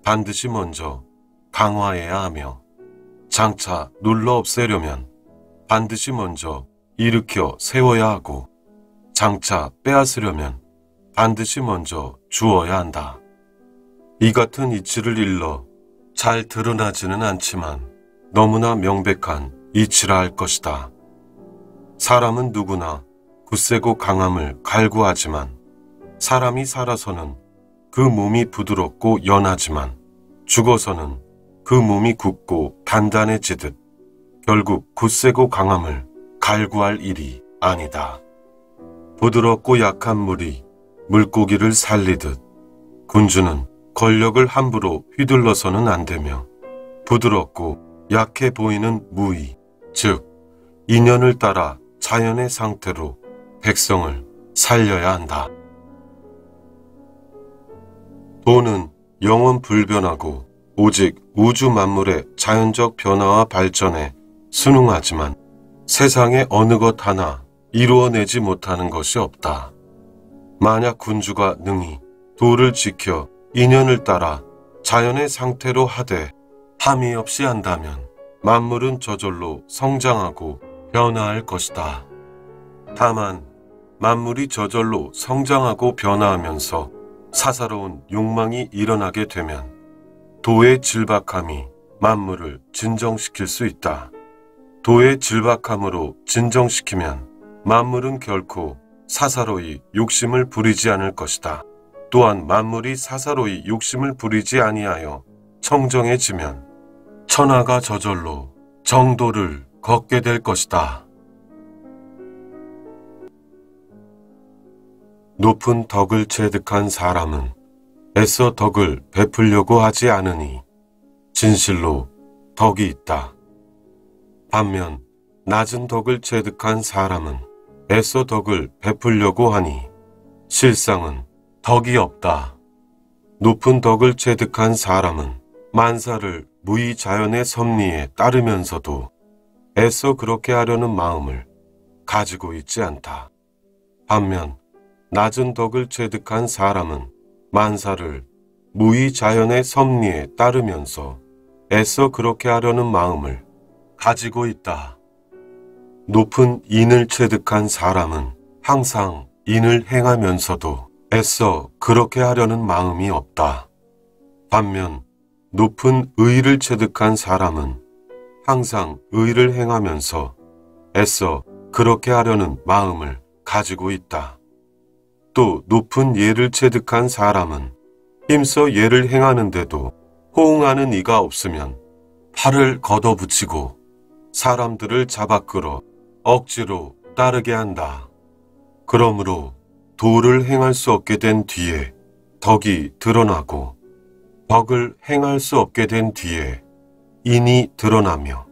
Speaker 1: 반드시 먼저 강화해야 하며 장차 눌러 없애려면 반드시 먼저 일으켜 세워야 하고 장차 빼앗으려면 반드시 먼저 주어야 한다. 이 같은 이치를 일러 잘 드러나지는 않지만 너무나 명백한 이치라 할 것이다. 사람은 누구나 굳세고 강함을 갈구하지만 사람이 살아서는 그 몸이 부드럽고 연하지만 죽어서는 그 몸이 굳고 단단해지듯 결국 굳세고 강함을 갈구할 일이 아니다. 부드럽고 약한 물이 물고기를 살리듯 군주는 권력을 함부로 휘둘러서는 안 되며 부드럽고 약해 보이는 무의, 즉 인연을 따라 자연의 상태로 백성을 살려야 한다. 돈은 영원 불변하고 오직 우주 만물의 자연적 변화와 발전에 순응하지만 세상의 어느 것 하나 이루어내지 못하는 것이 없다. 만약 군주가 능히 도를 지켜 인연을 따라 자연의 상태로 하되 함이 없이 한다면 만물은 저절로 성장하고 변화할 것이다. 다만 만물이 저절로 성장하고 변화하면서 사사로운 욕망이 일어나게 되면 도의 질박함이 만물을 진정시킬 수 있다. 도의 질박함으로 진정시키면 만물은 결코 사사로이 욕심을 부리지 않을 것이다. 또한 만물이 사사로이 욕심을 부리지 아니하여 청정해지면 천하가 저절로 정도를 걷게 될 것이다. 높은 덕을 체득한 사람은 애써 덕을 베풀려고 하지 않으니 진실로 덕이 있다. 반면 낮은 덕을 체득한 사람은 애써 덕을 베풀려고 하니 실상은 덕이 없다. 높은 덕을 체득한 사람은 만사를 무의 자연의 섭리에 따르면서도 애써 그렇게 하려는 마음을 가지고 있지 않다. 반면 낮은 덕을 체득한 사람은 만사를 무의 자연의 섭리에 따르면서 애써 그렇게 하려는 마음을 가지고 있다. 높은 인을 체득한 사람은 항상 인을 행하면서도 애써 그렇게 하려는 마음이 없다. 반면 높은 의를 체득한 사람은 항상 의를 행하면서 애써 그렇게 하려는 마음을 가지고 있다. 또 높은 예를 체득한 사람은 힘써 예를 행하는데도 호응하는 이가 없으면 팔을 걷어붙이고 사람들을 잡아 끌어 억지로 따르게 한다. 그러므로 도를 행할 수 없게 된 뒤에 덕이 드러나고 덕을 행할 수 없게 된 뒤에 인이 드러나며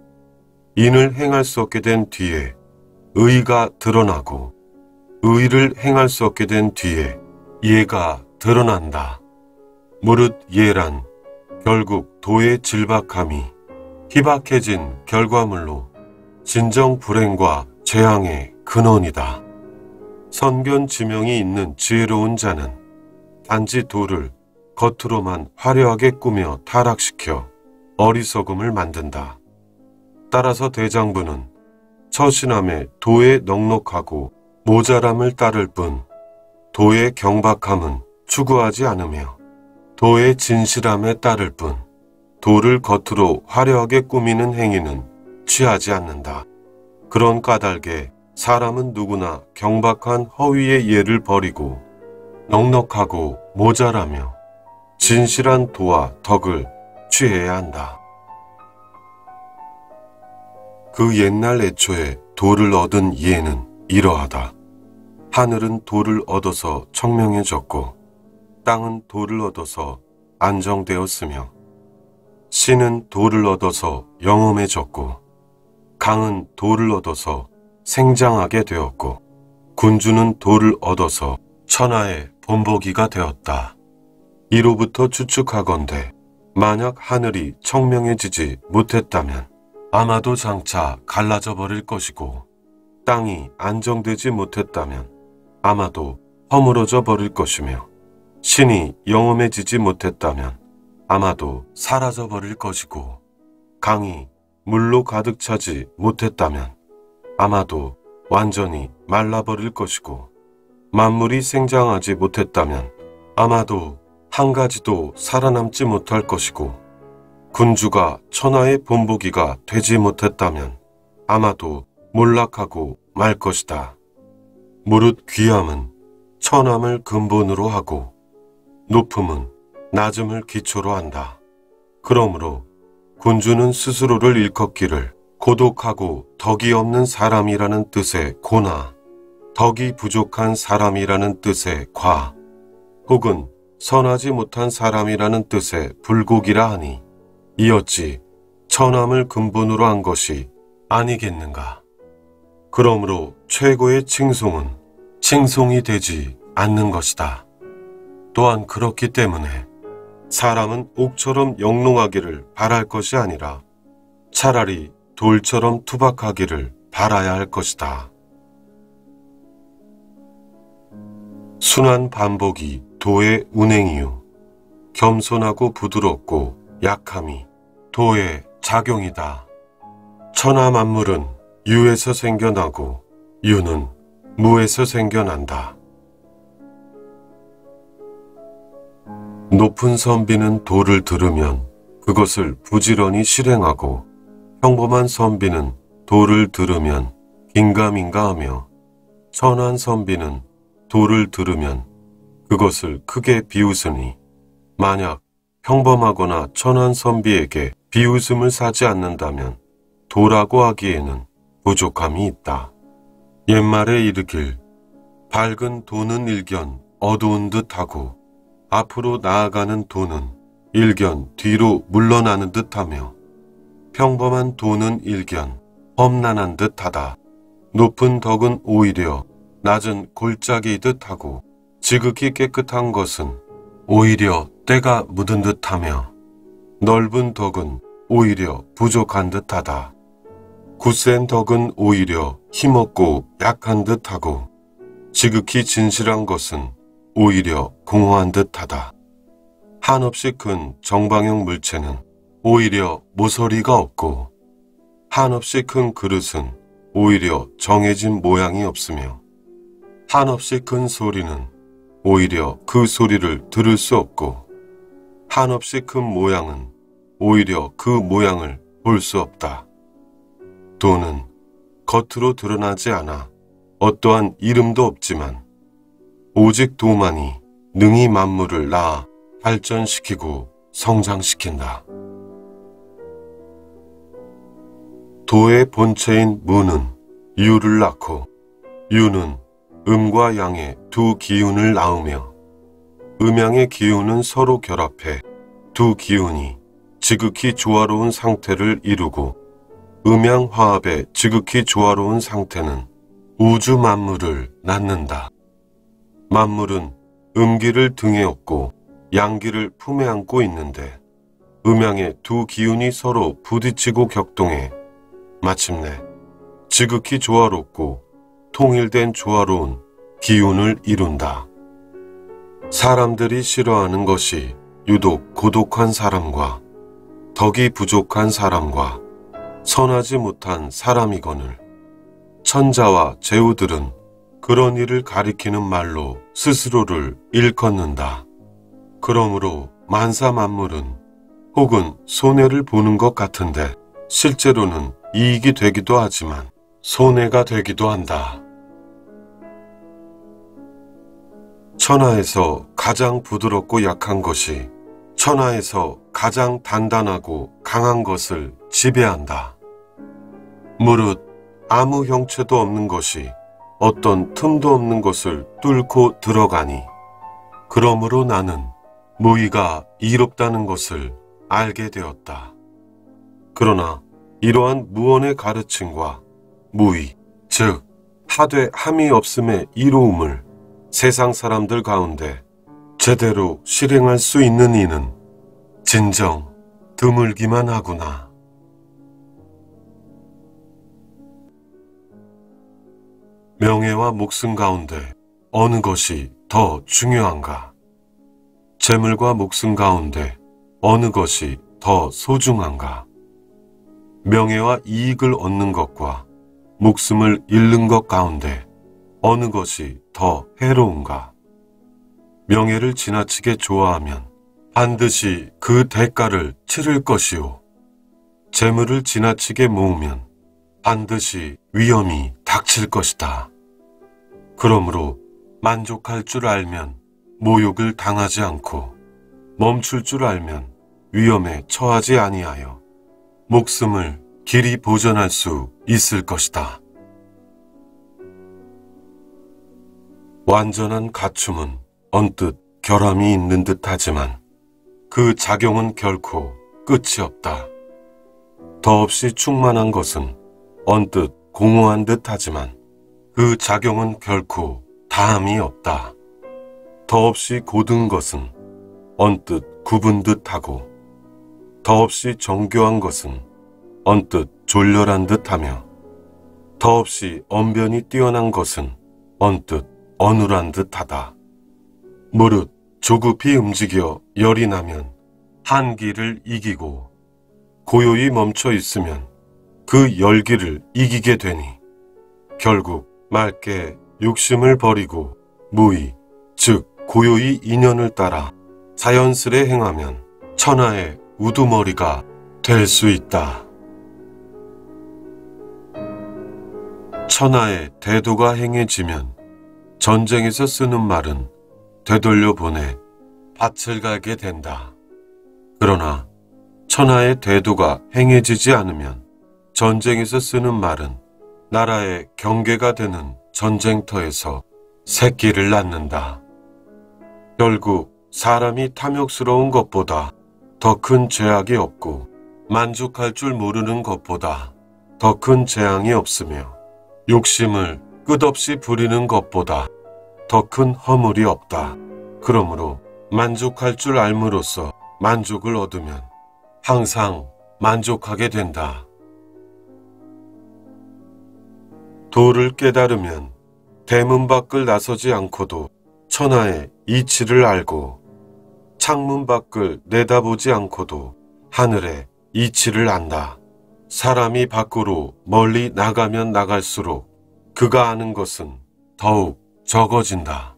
Speaker 1: 인을 행할 수 없게 된 뒤에 의가 드러나고 의를 행할 수 없게 된 뒤에 예가 드러난다. 무릇 예란 결국 도의 질박함이 희박해진 결과물로 진정 불행과 재앙의 근원이다. 선견 지명이 있는 지혜로운 자는 단지 도를 겉으로만 화려하게 꾸며 타락시켜 어리석음을 만든다. 따라서 대장부는 처신함에 도의 넉넉하고 모자람을 따를 뿐 도의 경박함은 추구하지 않으며 도의 진실함에 따를 뿐 도를 겉으로 화려하게 꾸미는 행위는 취하지 않는다. 그런 까닭에 사람은 누구나 경박한 허위의 예를 버리고 넉넉하고 모자라며 진실한 도와 덕을 취해야 한다. 그 옛날 애초에 도를 얻은 예는 이러하다. 하늘은 도를 얻어서 청명해졌고 땅은 도를 얻어서 안정되었으며 신은 도를 얻어서 영험해졌고 강은 도를 얻어서 생장하게 되었고 군주는 도를 얻어서 천하의 본보기가 되었다. 이로부터 추측하건대 만약 하늘이 청명해지지 못했다면 아마도 장차 갈라져 버릴 것이고 땅이 안정되지 못했다면 아마도 허물어져 버릴 것이며 신이 영험해지지 못했다면 아마도 사라져 버릴 것이고 강이 물로 가득 차지 못했다면 아마도 완전히 말라버릴 것이고 만물이 생장하지 못했다면 아마도 한 가지도 살아남지 못할 것이고 군주가 천하의 본보기가 되지 못했다면 아마도 몰락하고 말 것이다. 무릇 귀함은 천함을 근본으로 하고 높음은 낮음을 기초로 한다. 그러므로 군주는 스스로를 일컫기를 고독하고 덕이 없는 사람이라는 뜻의 고나 덕이 부족한 사람이라는 뜻의 과 혹은 선하지 못한 사람이라는 뜻의 불고기라 하니 이었지 천함을 근본으로 한 것이 아니겠는가. 그러므로 최고의 칭송은 칭송이 되지 않는 것이다. 또한 그렇기 때문에 사람은 옥처럼 영롱하기를 바랄 것이 아니라 차라리 돌처럼 투박하기를 바라야 할 것이다. 순한 반복이 도의 운행이유, 겸손하고 부드럽고 약함이 도의 작용이다. 천하 만물은 유에서 생겨나고 유는 무에서 생겨난다. 높은 선비는 도를 들으면 그것을 부지런히 실행하고 평범한 선비는 도를 들으면 긴가민가 하며 천한 선비는 도를 들으면 그것을 크게 비웃으니 만약 평범하거나 천한 선비에게 비웃음을 사지 않는다면 도라고 하기에는 부족함이 있다. 옛말에 이르길 밝은 도는 일견 어두운 듯하고 앞으로 나아가는 도는 일견 뒤로 물러나는 듯하며 평범한 도는 일견 험난한 듯 하다. 높은 덕은 오히려 낮은 골짜기듯 하고 지극히 깨끗한 것은 오히려 때가 묻은 듯 하며 넓은 덕은 오히려 부족한 듯 하다. 굳센 덕은 오히려 힘없고 약한 듯 하고 지극히 진실한 것은 오히려 공허한 듯 하다. 한없이 큰 정방형 물체는 오히려 모서리가 없고 한없이 큰 그릇은 오히려 정해진 모양이 없으며 한없이 큰 소리는 오히려 그 소리를 들을 수 없고 한없이 큰 모양은 오히려 그 모양을 볼 수 없다. 도는 겉으로 드러나지 않아 어떠한 이름도 없지만 오직 도만이 능히 만물을 낳아 발전시키고 성장시킨다. 도의 본체인 무는 유를 낳고 유는 음과 양의 두 기운을 낳으며 음양의 기운은 서로 결합해 두 기운이 지극히 조화로운 상태를 이루고 음양 화합의 지극히 조화로운 상태는 우주 만물을 낳는다. 만물은 음기를 등에 업고 양기를 품에 안고 있는데 음양의 두 기운이 서로 부딪히고 격동해 마침내 지극히 조화롭고 통일된 조화로운 기운을 이룬다. 사람들이 싫어하는 것이 유독 고독한 사람과 덕이 부족한 사람과 선하지 못한 사람이거늘 천자와 제후들은 그런 일을 가리키는 말로 스스로를 일컫는다. 그러므로 만사 만물은 혹은 손해를 보는 것 같은데 실제로는 이익이 되기도 하지만 손해가 되기도 한다. 천하에서 가장 부드럽고 약한 것이 천하에서 가장 단단하고 강한 것을 지배한다. 무릇 아무 형체도 없는 것이 어떤 틈도 없는 것을 뚫고 들어가니 그러므로 나는 무의가 이롭다는 것을 알게 되었다. 그러나 이러한 무언의 가르침과 무의, 즉 하되 함이 없음의 이로움을 세상 사람들 가운데 제대로 실행할 수 있는 이는 진정 드물기만 하구나. 명예와 목숨 가운데 어느 것이 더 중요한가? 재물과 목숨 가운데 어느 것이 더 소중한가? 명예와 이익을 얻는 것과 목숨을 잃는 것 가운데 어느 것이 더 해로운가? 명예를 지나치게 좋아하면 반드시 그 대가를 치를 것이요. 재물을 지나치게 모으면 반드시 위험이 닥칠 것이다. 그러므로 만족할 줄 알면 모욕을 당하지 않고 멈출 줄 알면 위험에 처하지 아니하여 목숨을 길이 보전할 수 있을 것이다. 완전한 갖춤은 언뜻 결함이 있는 듯 하지만 그 작용은 결코 끝이 없다. 더없이 충만한 것은 언뜻 공허한 듯 하지만 그 작용은 결코 다함이 없다. 더없이 고든 것은 언뜻 굽은 듯 하고 더없이 정교한 것은 언뜻 졸렬한 듯 하며 더없이 언변이 뛰어난 것은 언뜻 어눌한 듯 하다. 무릇 조급히 움직여 열이 나면 한기를 이기고 고요히 멈춰 있으면 그 열기를 이기게 되니 결국 맑게 욕심을 버리고 무의, 즉 고요히 인연을 따라 자연스레 행하면 천하의 우두머리가 될 수 있다. 천하의 대도가 행해지면 전쟁에서 쓰는 말은 되돌려 보내 밭을 갈게 된다. 그러나 천하의 대도가 행해지지 않으면 전쟁에서 쓰는 말은 나라의 경계가 되는 전쟁터에서 새끼를 낳는다. 결국 사람이 탐욕스러운 것보다 더 큰 죄악이 없고 만족할 줄 모르는 것보다 더 큰 재앙이 없으며 욕심을 끝없이 부리는 것보다 더 큰 허물이 없다. 그러므로 만족할 줄 알므로써 만족을 얻으면 항상 만족하게 된다. 도를 깨달으면 대문 밖을 나서지 않고도 천하의 이치를 알고 창문 밖을 내다보지 않고도 하늘의 이치를 안다. 사람이 밖으로 멀리 나가면 나갈수록 그가 아는 것은 더욱 적어진다.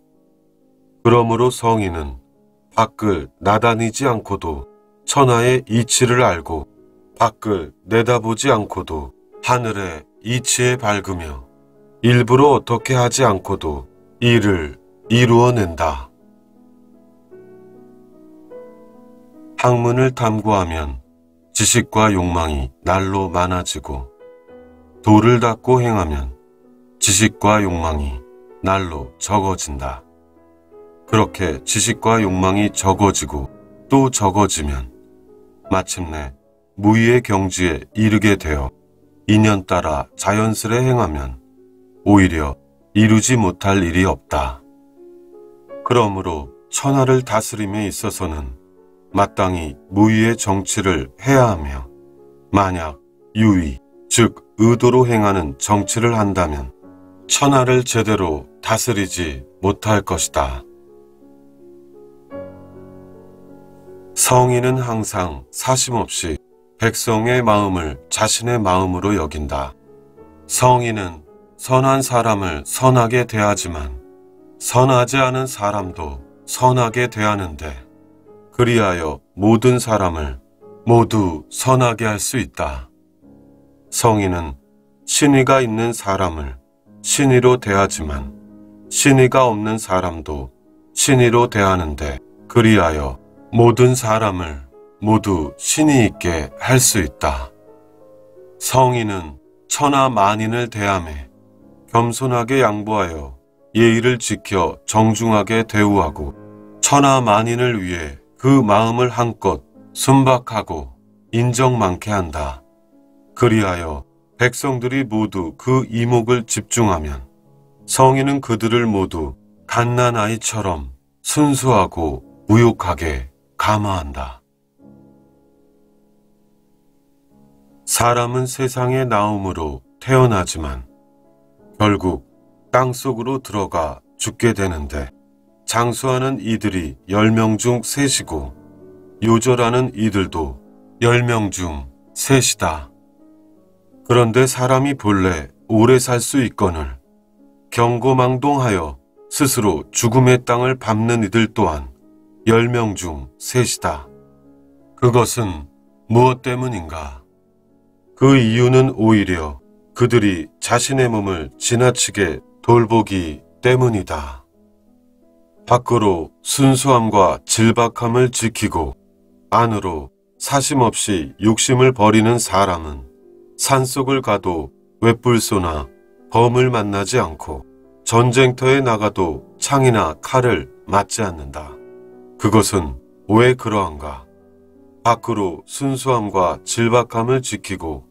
Speaker 1: 그러므로 성인은 밖을 나다니지 않고도 천하의 이치를 알고 밖을 내다보지 않고도 하늘의 이치에 밝으며 일부러 어떻게 하지 않고도 일을 이루어낸다. 학문을 탐구하면 지식과 욕망이 날로 많아지고 도를 닦고 행하면 지식과 욕망이 날로 적어진다. 그렇게 지식과 욕망이 적어지고 또 적어지면 마침내 무의의 경지에 이르게 되어 인연 따라 자연스레 행하면 오히려 이루지 못할 일이 없다. 그러므로 천하를 다스림에 있어서는 마땅히 무의의 정치를 해야 하며 만약 유의, 즉 의도로 행하는 정치를 한다면 천하를 제대로 다스리지 못할 것이다. 성인은 항상 사심없이 백성의 마음을 자신의 마음으로 여긴다. 성인은 선한 사람을 선하게 대하지만 선하지 않은 사람도 선하게 대하는데 그리하여 모든 사람을 모두 선하게 할 수 있다. 성인은 신의가 있는 사람을 신의로 대하지만 신의가 없는 사람도 신의로 대하는데 그리하여 모든 사람을 모두 신이 있게 할 수 있다. 성인은 천하 만인을 대함에 겸손하게 양보하여 예의를 지켜 정중하게 대우하고 천하 만인을 위해 그 마음을 한껏 순박하고 인정 많게 한다. 그리하여 백성들이 모두 그 이목을 집중하면 성인은 그들을 모두 갓난아이처럼 순수하고 무욕하게 감화한다. 사람은 세상에 나옴으로 태어나지만 결국 땅 속으로 들어가 죽게 되는데 장수하는 이들이 10명 중 셋이고 요절하는 이들도 10명 중 셋이다. 그런데 사람이 본래 오래 살 수 있거늘 경고망동하여 스스로 죽음의 땅을 밟는 이들 또한 10명 중 셋이다. 그것은 무엇 때문인가? 그 이유는 오히려 그들이 자신의 몸을 지나치게 돌보기 때문이다. 밖으로 순수함과 질박함을 지키고 안으로 사심 없이 욕심을 버리는 사람은 산속을 가도 외불소나 범을 만나지 않고 전쟁터에 나가도 창이나 칼을 맞지 않는다. 그것은 왜 그러한가? 밖으로 순수함과 질박함을 지키고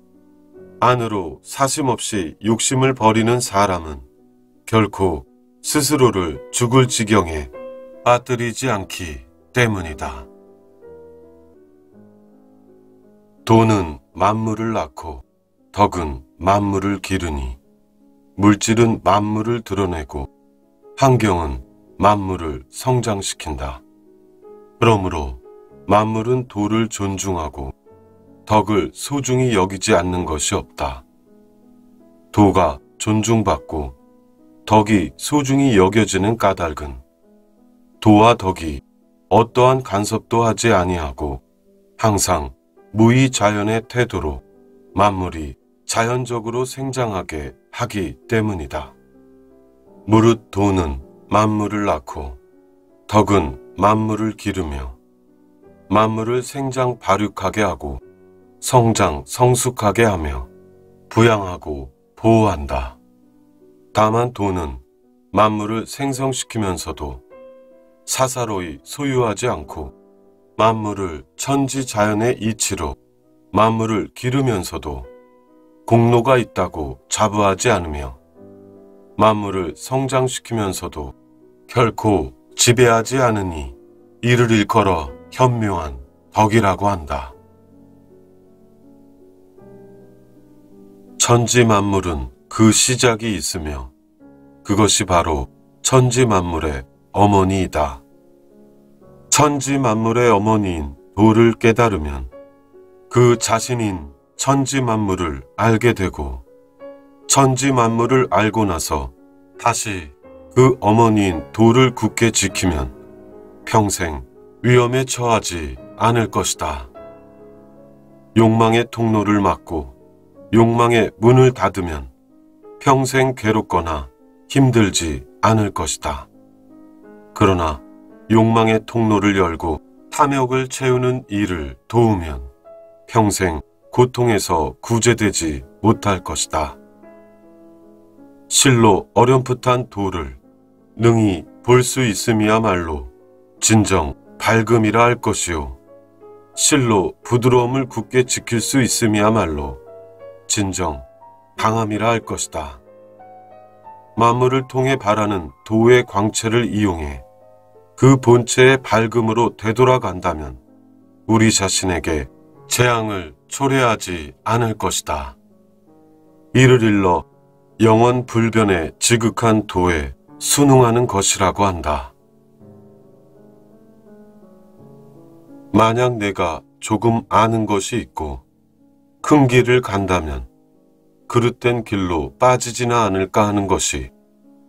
Speaker 1: 안으로 사심 없이 욕심을 버리는 사람은 결코 스스로를 죽을 지경에 빠뜨리지 않기 때문이다. 돈은 만물을 낳고 덕은 만물을 기르니 물질은 만물을 드러내고 환경은 만물을 성장시킨다. 그러므로 만물은 도를 존중하고 덕을 소중히 여기지 않는 것이 없다. 도가 존중받고 덕이 소중히 여겨지는 까닭은 도와 덕이 어떠한 간섭도 하지 아니하고 항상 무의 자연의 태도로 만물이 자연적으로 생장하게 하기 때문이다. 무릇 도는 만물을 낳고 덕은 만물을 기르며 만물을 생장 발육하게 하고 성장 성숙하게 하며 부양하고 보호한다. 다만 도는 만물을 생성시키면서도 사사로이 소유하지 않고 만물을 천지 자연의 이치로 만물을 기르면서도 공로가 있다고 자부하지 않으며 만물을 성장시키면서도 결코 지배하지 않으니 이를 일컬어 현묘한 덕이라고 한다. 천지 만물은 그 시작이 있으며 그것이 바로 천지 만물의 어머니이다. 천지 만물의 어머니인 도를 깨달으면 그 자신인 천지 만물을 알게 되고 천지 만물을 알고 나서 다시 그 어머니인 도를 굳게 지키면 평생 위험에 처하지 않을 것이다. 욕망의 통로를 막고 욕망의 문을 닫으면 평생 괴롭거나 힘들지 않을 것이다. 그러나 욕망의 통로를 열고 탐욕을 채우는 일을 도우면 평생 고통에서 구제되지 못할 것이다. 실로 어렴풋한 도를 능히 볼 수 있음이야말로 진정 밝음이라 할 것이요. 실로 부드러움을 굳게 지킬 수 있음이야말로 진정 강함이라 할 것이다. 만물을 통해 바라는 도의 광채를 이용해 그 본체의 밝음으로 되돌아간다면 우리 자신에게 재앙을 초래하지 않을 것이다. 이를 일러 영원 불변의 지극한 도에 순응하는 것이라고 한다. 만약 내가 조금 아는 것이 있고 큰 길을 간다면 그릇된 길로 빠지지나 않을까 하는 것이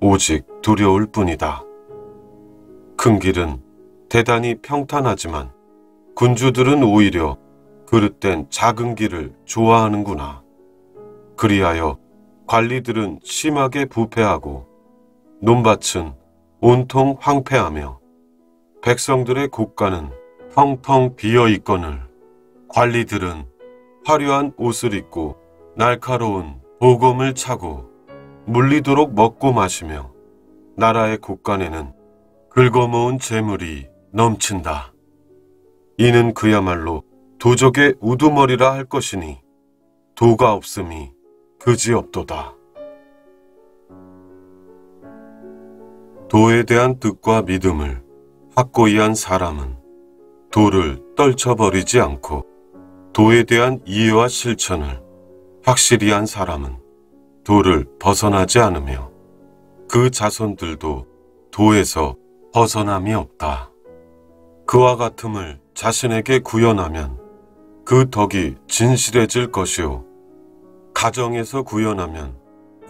Speaker 1: 오직 두려울 뿐이다. 큰 길은 대단히 평탄하지만 군주들은 오히려 그릇된 작은 길을 좋아하는구나. 그리하여 관리들은 심하게 부패하고 논밭은 온통 황폐하며 백성들의 국가는 텅텅 비어 있거늘 관리들은 화려한 옷을 입고 날카로운 보검을 차고 물리도록 먹고 마시며 나라의 국간에는 긁어모은 재물이 넘친다. 이는 그야말로 도적의 우두머리라 할 것이니 도가 없음이 그지없도다. 도에 대한 뜻과 믿음을 확고히 한 사람은 도를 떨쳐버리지 않고 도에 대한 이해와 실천을 확실히 한 사람은 도를 벗어나지 않으며 그 자손들도 도에서 벗어남이 없다. 그와 같음을 자신에게 구현하면 그 덕이 진실해질 것이요. 가정에서 구현하면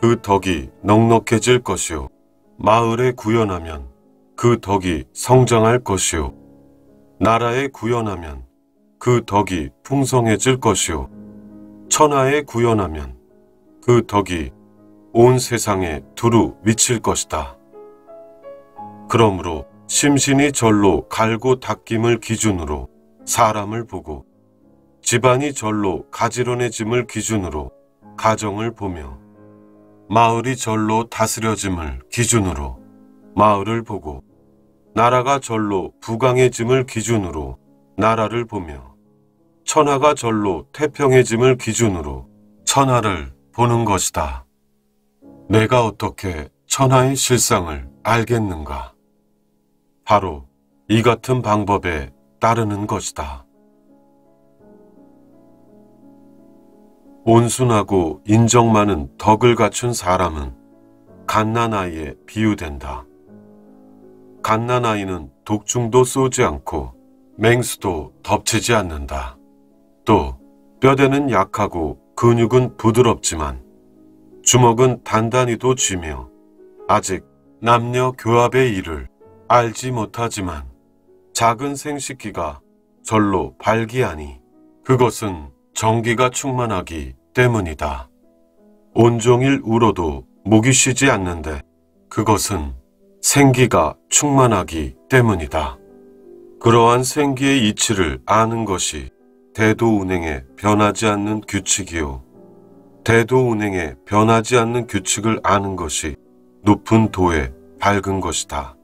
Speaker 1: 그 덕이 넉넉해질 것이요. 마을에 구현하면 그 덕이 성장할 것이요. 나라에 구현하면 그 덕이 풍성해질 것이요. 천하에 구현하면 그 덕이 온 세상에 두루 미칠 것이다. 그러므로 심신이 절로 갈고 닦임을 기준으로 사람을 보고 집안이 절로 가지런해짐을 기준으로 가정을 보며 마을이 절로 다스려짐을 기준으로 마을을 보고 나라가 절로 부강해짐을 기준으로 나라를 보며 천하가 절로 태평해짐을 기준으로 천하를 보는 것이다. 내가 어떻게 천하의 실상을 알겠는가? 바로 이 같은 방법에 따르는 것이다. 온순하고 인정 많은 덕을 갖춘 사람은 갓난아이에 비유된다. 갓난아이는 독중도 쏘지 않고 맹수도 덮치지 않는다. 또 뼈대는 약하고 근육은 부드럽지만 주먹은 단단히도 쥐며 아직 남녀 교합의 일을 알지 못하지만 작은 생식기가 절로 발기하니 그것은 정기가 충만하기 때문이다. 온종일 울어도 목이 쉬지 않는데 그것은 생기가 충만하기 때문이다. 그러한 생기의 이치를 아는 것이 대도운행에 변하지 않는 규칙이요. 대도운행에 변하지 않는 규칙을 아는 것이 높은 도에 밝은 것이다.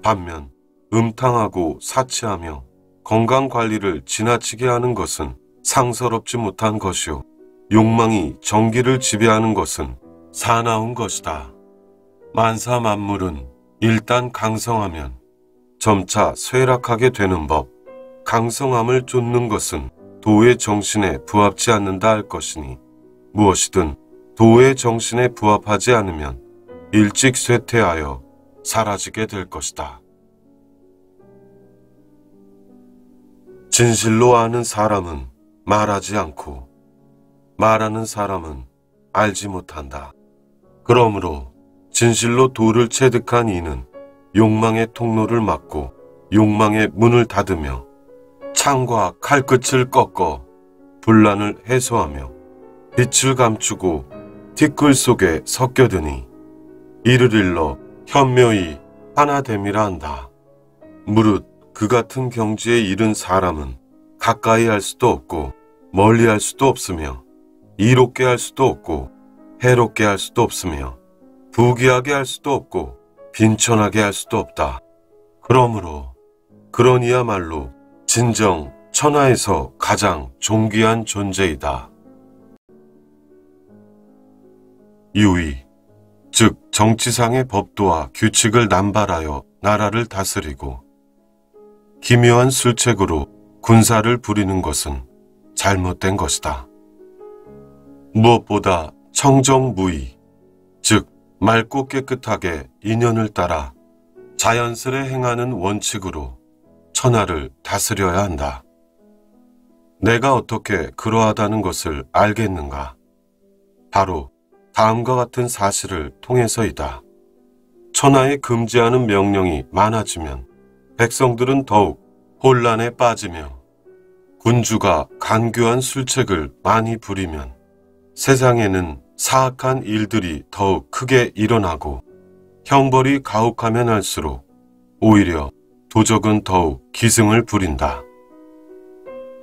Speaker 1: 반면 음탕하고 사치하며 건강관리를 지나치게 하는 것은 상서롭지 못한 것이요. 욕망이 정기를 지배하는 것은 사나운 것이다. 만사 만물은 일단 강성하면 점차 쇠락하게 되는 법. 강성함을 쫓는 것은 도의 정신에 부합지 않는다 할 것이니 무엇이든 도의 정신에 부합하지 않으면 일찍 쇠퇴하여 사라지게 될 것이다. 진실로 아는 사람은 말하지 않고 말하는 사람은 알지 못한다. 그러므로 진실로 도를 체득한 이는 욕망의 통로를 막고 욕망의 문을 닫으며 창과 칼끝을 꺾어 분란을 해소하며 빛을 감추고 티끌 속에 섞여드니 이를 일러 현묘히 하나됨이라 한다. 무릇 그 같은 경지에 이른 사람은 가까이 할 수도 없고 멀리 할 수도 없으며 이롭게 할 수도 없고 해롭게 할 수도 없으며 부귀하게 할 수도 없고 빈천하게 할 수도 없다. 그러므로 그러니야말로 진정 천하에서 가장 존귀한 존재이다. 유의, 즉 정치상의 법도와 규칙을 남발하여 나라를 다스리고 기묘한 술책으로 군사를 부리는 것은 잘못된 것이다. 무엇보다 청정무의, 즉 맑고 깨끗하게 인연을 따라 자연스레 행하는 원칙으로 천하를 다스려야 한다. 내가 어떻게 그러하다는 것을 알겠는가? 바로 다음과 같은 사실을 통해서이다. 천하에 금지하는 명령이 많아지면 백성들은 더욱 혼란에 빠지며 군주가 간교한 술책을 많이 부리면 세상에는 사악한 일들이 더욱 크게 일어나고 형벌이 가혹하면 할수록 오히려 도적은 더욱 기승을 부린다.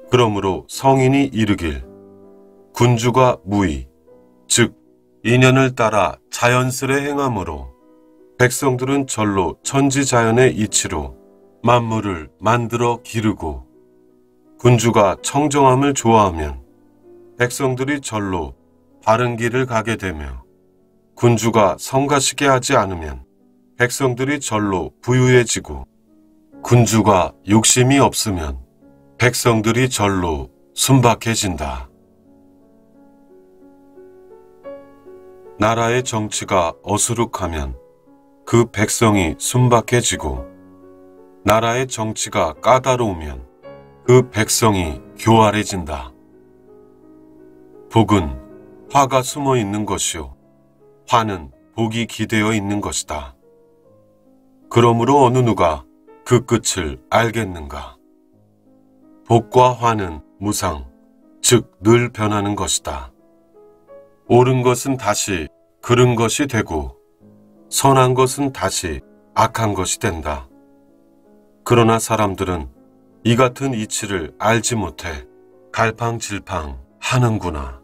Speaker 1: 그러므로 성인이 이르길 군주가 무의, 즉 인연을 따라 자연스레 행함으로 백성들은 절로 천지자연의 이치로 만물을 만들어 기르고 군주가 청정함을 좋아하면 백성들이 절로 바른 길을 가게 되며 군주가 성가시게 하지 않으면 백성들이 절로 부유해지고 군주가 욕심이 없으면 백성들이 절로 순박해진다. 나라의 정치가 어수룩하면 그 백성이 순박해지고 나라의 정치가 까다로우면 그 백성이 교활해진다. 복은 화가 숨어 있는 것이요. 화는 복이 기대어 있는 것이다. 그러므로 어느 누가 그 끝을 알겠는가? 복과 화는 무상, 즉 늘 변하는 것이다. 옳은 것은 다시 그른 것이 되고 선한 것은 다시 악한 것이 된다. 그러나 사람들은 이 같은 이치를 알지 못해 갈팡질팡 하는구나.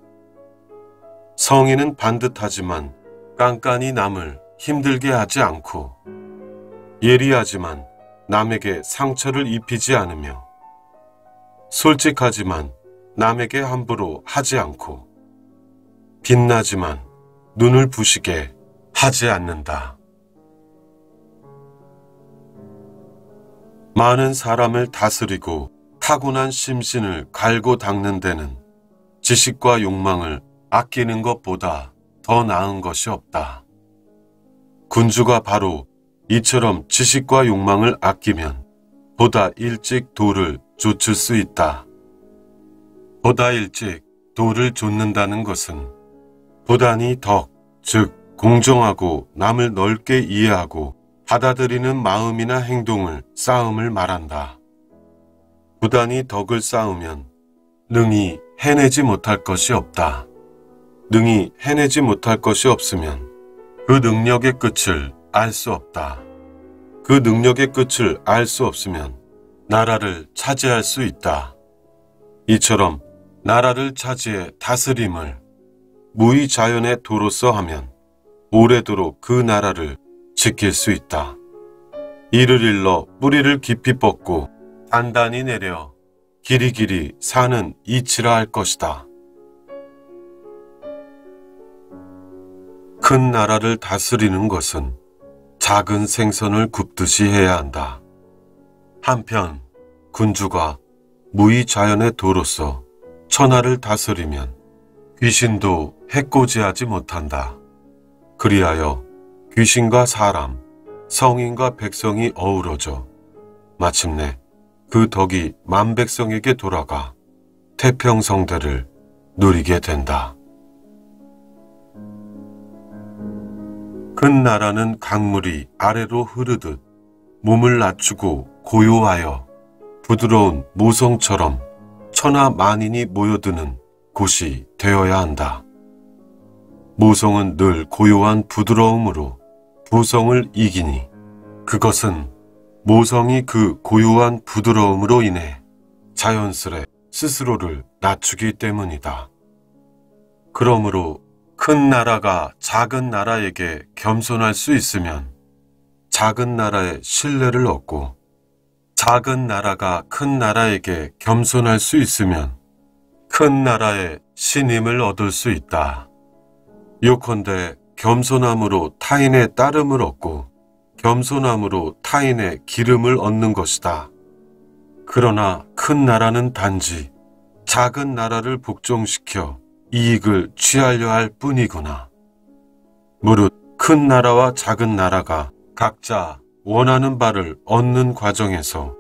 Speaker 1: 성인은 반듯하지만 깐깐히 남을 힘들게 하지 않고 예리하지만 남에게 상처를 입히지 않으며 솔직하지만 남에게 함부로 하지 않고 빛나지만 눈을 부시게 하지 않는다. 많은 사람을 다스리고 타고난 심신을 갈고 닦는 데는 지식과 욕망을 아끼는 것보다 더 나은 것이 없다. 군주가 바로 이처럼 지식과 욕망을 아끼면 보다 일찍 도를 좇을 수 있다. 보다 일찍 도를 좇는다는 것은 보다니 덕, 즉 공정하고 남을 넓게 이해하고 받아들이는 마음이나 행동을 쌓음을 말한다. 부단히 덕을 쌓으면 능히 해내지 못할 것이 없다. 능히 해내지 못할 것이 없으면 그 능력의 끝을 알 수 없다. 그 능력의 끝을 알 수 없으면 나라를 차지할 수 있다. 이처럼 나라를 차지해 다스림을 무의자연의 도로서 하면 오래도록 그 나라를 지킬 수 있다. 이를 일러 뿌리를 깊이 뻗고 단단히 내려 길이 길이 사는 이치라 할 것이다. 큰 나라를 다스리는 것은 작은 생선을 굽듯이 해야 한다. 한편 군주가 무의 자연의 도로서 천하를 다스리면 귀신도 해코지하지 못한다. 그리하여 귀신과 사람, 성인과 백성이 어우러져 마침내 그 덕이 만백성에게 돌아가 태평성대를 누리게 된다. 큰 나라는 강물이 아래로 흐르듯 몸을 낮추고 고요하여 부드러운 모성처럼 천하 만인이 모여드는 곳이 되어야 한다. 모성은 늘 고요한 부드러움으로 부성을 이기니 그것은 모성이 그 고요한 부드러움으로 인해 자연스레 스스로를 낮추기 때문이다. 그러므로 큰 나라가 작은 나라에게 겸손할 수 있으면 작은 나라의 신뢰를 얻고 작은 나라가 큰 나라에게 겸손할 수 있으면 큰 나라의 신임을 얻을 수 있다. 요컨대 겸손함으로 타인의 따름을 얻고 겸손함으로 타인의 기름을 얻는 것이다. 그러나 큰 나라는 단지 작은 나라를 복종시켜 이익을 취하려 할 뿐이구나. 무릇 큰 나라와 작은 나라가 각자 원하는 바를 얻는 과정에서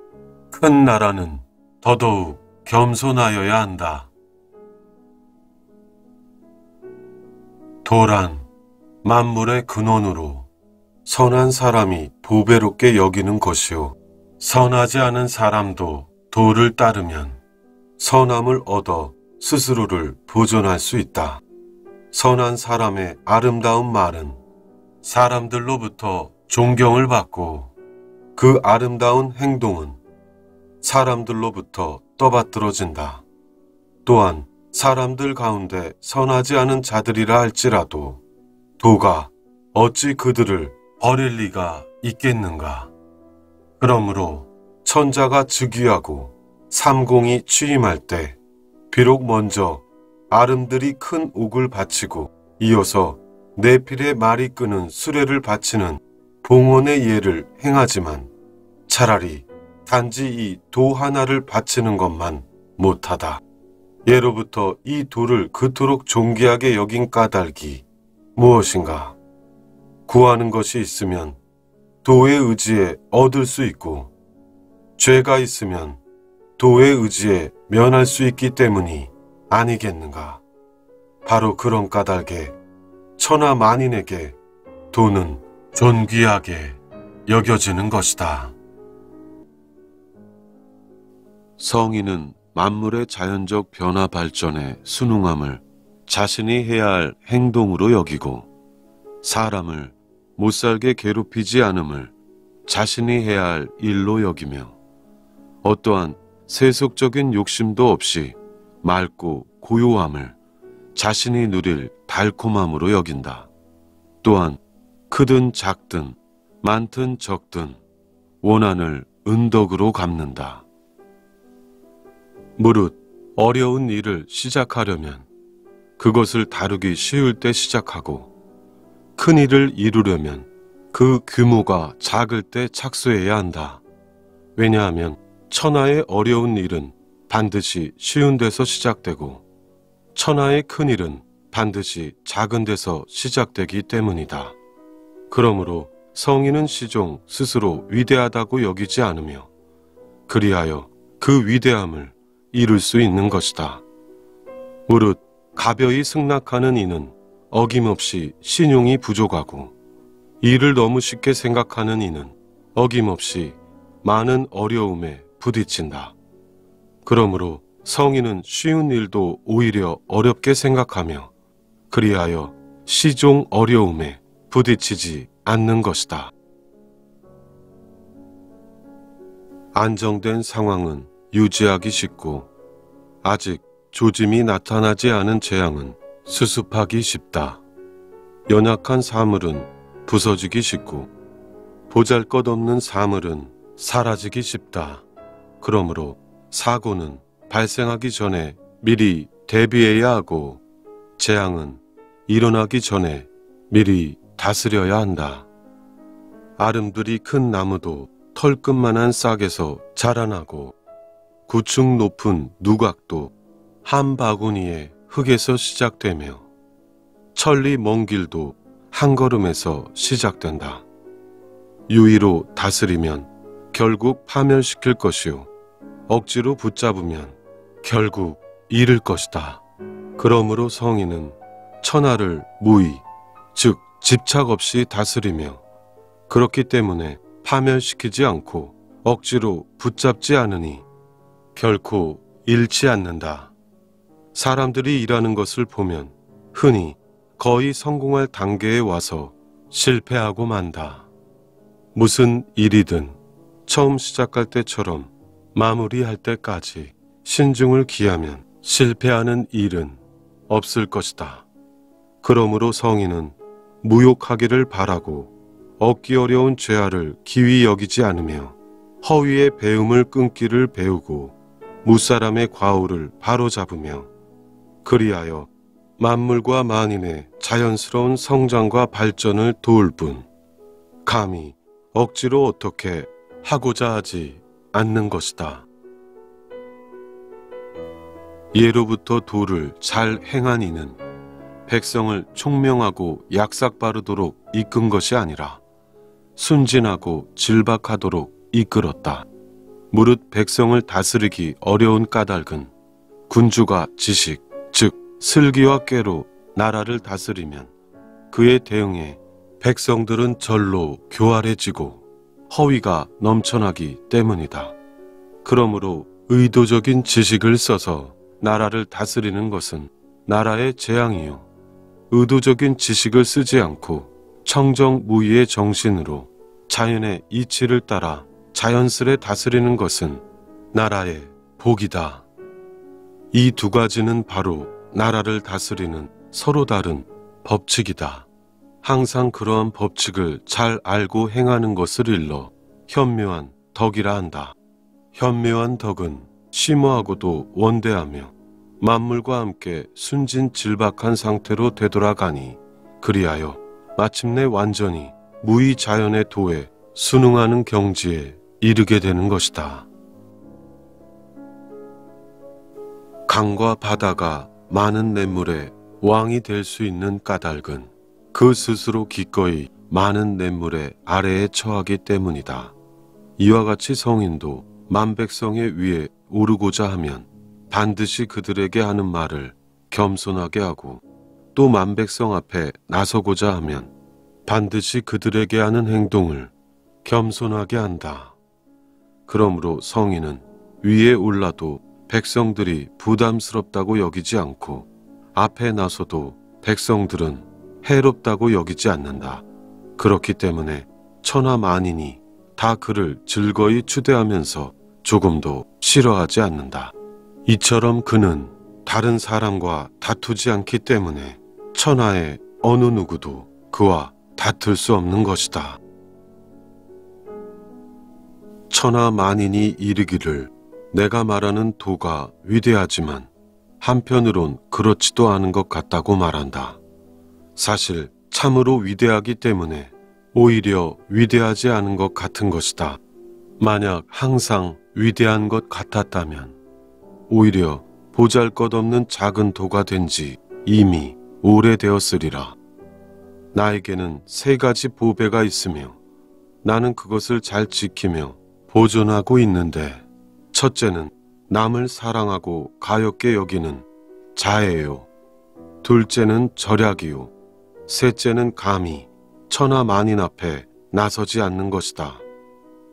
Speaker 1: 큰 나라는 더더욱 겸손하여야 한다. 도란 만물의 근원으로 선한 사람이 보배롭게 여기는 것이요 선하지 않은 사람도 도를 따르면 선함을 얻어 스스로를 보존할 수 있다. 선한 사람의 아름다운 말은 사람들로부터 존경을 받고 그 아름다운 행동은 사람들로부터 떠받들어진다. 또한 사람들 가운데 선하지 않은 자들이라 할지라도 도가 어찌 그들을 버릴 리가 있겠는가. 그러므로 천자가 즉위하고 삼공이 취임할 때 비록 먼저 아름들이 큰 옥을 바치고 이어서 내필의 말이 끄는 수레를 바치는 봉헌의 예를 행하지만 차라리 단지 이 도 하나를 바치는 것만 못하다. 예로부터 이 도를 그토록 존귀하게 여긴 까닭이 무엇인가? 구하는 것이 있으면 도의 의지에 얻을 수 있고 죄가 있으면 도의 의지에 면할 수 있기 때문이 아니겠는가? 바로 그런 까닭에 천하 만인에게 도는 존귀하게 여겨지는 것이다. 성인은 만물의 자연적 변화 발전에 순응함을 자신이 해야 할 행동으로 여기고 사람을 못살게 괴롭히지 않음을 자신이 해야 할 일로 여기며 어떠한 세속적인 욕심도 없이 맑고 고요함을 자신이 누릴 달콤함으로 여긴다. 또한 크든 작든 많든 적든 원한을 은덕으로 갚는다. 무릇 어려운 일을 시작하려면 그것을 다루기 쉬울 때 시작하고 큰 일을 이루려면 그 규모가 작을 때 착수해야 한다. 왜냐하면 천하의 어려운 일은 반드시 쉬운 데서 시작되고 천하의 큰 일은 반드시 작은 데서 시작되기 때문이다. 그러므로 성인은 시종 스스로 위대하다고 여기지 않으며 그리하여 그 위대함을 이룰 수 있는 것이다. 무릇 가벼이 승낙하는 이는 어김없이 신용이 부족하고 일을 너무 쉽게 생각하는 이는 어김없이 많은 어려움에 부딪힌다. 그러므로 성인은 쉬운 일도 오히려 어렵게 생각하며 그리하여 시종 어려움에 부딪히지 않는 것이다. 안정된 상황은 유지하기 쉽고 아직 조짐이 나타나지 않은 재앙은 수습하기 쉽다. 연약한 사물은 부서지기 쉽고 보잘 것 없는 사물은 사라지기 쉽다. 그러므로 사고는 발생하기 전에 미리 대비해야 하고 재앙은 일어나기 전에 미리 다스려야 한다. 아름드리 큰 나무도 털끝만한 싹에서 자라나고 구층 높은 누각도 한 바구니의 흙에서 시작되며 천리 먼 길도 한 걸음에서 시작된다. 유의로 다스리면 결국 파멸시킬 것이요. 억지로 붙잡으면 결국 잃을 것이다. 그러므로 성인은 천하를 무의, 즉 집착 없이 다스리며 그렇기 때문에 파멸시키지 않고 억지로 붙잡지 않으니 결코 잃지 않는다. 사람들이 일하는 것을 보면 흔히 거의 성공할 단계에 와서 실패하고 만다. 무슨 일이든 처음 시작할 때처럼 마무리할 때까지 신중을 기하면 실패하는 일은 없을 것이다. 그러므로 성인은 무욕하기를 바라고 얻기 어려운 죄아를 기위 여기지 않으며 허위의 배움을 끊기를 배우고 무사람의 과오를 바로잡으며 그리하여 만물과 만인의 자연스러운 성장과 발전을 도울 뿐 감히 억지로 어떻게 하고자 하지 않는 것이다. 예로부터 도를 잘 행한 이는 백성을 총명하고 약삭 바르도록 이끈 것이 아니라 순진하고 질박하도록 이끌었다. 무릇 백성을 다스리기 어려운 까닭은 군주가 지식, 즉 슬기와 꾀로 나라를 다스리면 그에 대응해 백성들은 절로 교활해지고 허위가 넘쳐나기 때문이다. 그러므로 의도적인 지식을 써서 나라를 다스리는 것은 나라의 재앙이요. 의도적인 지식을 쓰지 않고 청정무의의 정신으로 자연의 이치를 따라 자연스레 다스리는 것은 나라의 복이다. 이 두 가지는 바로 나라를 다스리는 서로 다른 법칙이다. 항상 그러한 법칙을 잘 알고 행하는 것을 일러 현묘한 덕이라 한다. 현묘한 덕은 심오하고도 원대하며 만물과 함께 순진질박한 상태로 되돌아가니 그리하여 마침내 완전히 무의 자연의 도에 순응하는 경지에 이르게 되는 것이다. 강과 바다가 많은 냇물에 왕이 될 수 있는 까닭은 그 스스로 기꺼이 많은 냇물의 아래에 처하기 때문이다. 이와 같이 성인도 만백성의 위에 오르고자 하면 반드시 그들에게 하는 말을 겸손하게 하고 또 만백성 앞에 나서고자 하면 반드시 그들에게 하는 행동을 겸손하게 한다. 그러므로 성인은 위에 올라도 백성들이 부담스럽다고 여기지 않고 앞에 나서도 백성들은 해롭다고 여기지 않는다. 그렇기 때문에 천하 만인이 다 그를 즐거이 추대하면서 조금도 싫어하지 않는다. 이처럼 그는 다른 사람과 다투지 않기 때문에 천하의 어느 누구도 그와 다툴 수 없는 것이다. 천하 만인이 이르기를 내가 말하는 도가 위대하지만 한편으론 그렇지도 않은 것 같다고 말한다. 사실 참으로 위대하기 때문에 오히려 위대하지 않은 것 같은 것이다. 만약 항상 위대한 것 같았다면 오히려 보잘 것 없는 작은 도가 된 지 이미 오래되었으리라. 나에게는 세 가지 보배가 있으며 나는 그것을 잘 지키며 보존하고 있는데 첫째는 남을 사랑하고 가엽게 여기는 자애요. 둘째는 절약이요. 셋째는 감히 천하 만인 앞에 나서지 않는 것이다.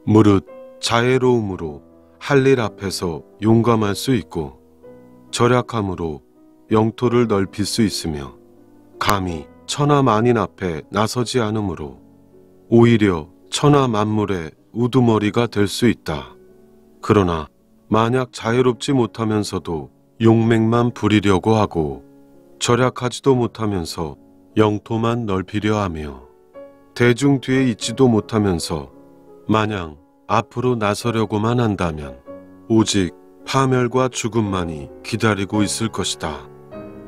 Speaker 1: 무릇 자애로움으로 할 일 앞에서 용감할 수 있고 절약함으로 영토를 넓힐 수 있으며 감히 천하 만인 앞에 나서지 않으므로 오히려 천하 만물의 우두머리가 될 수 있다. 그러나 만약 자유롭지 못하면서도 용맹만 부리려고 하고 절약하지도 못하면서 영토만 넓히려 하며 대중 뒤에 있지도 못하면서 마냥 앞으로 나서려고만 한다면 오직 파멸과 죽음만이 기다리고 있을 것이다.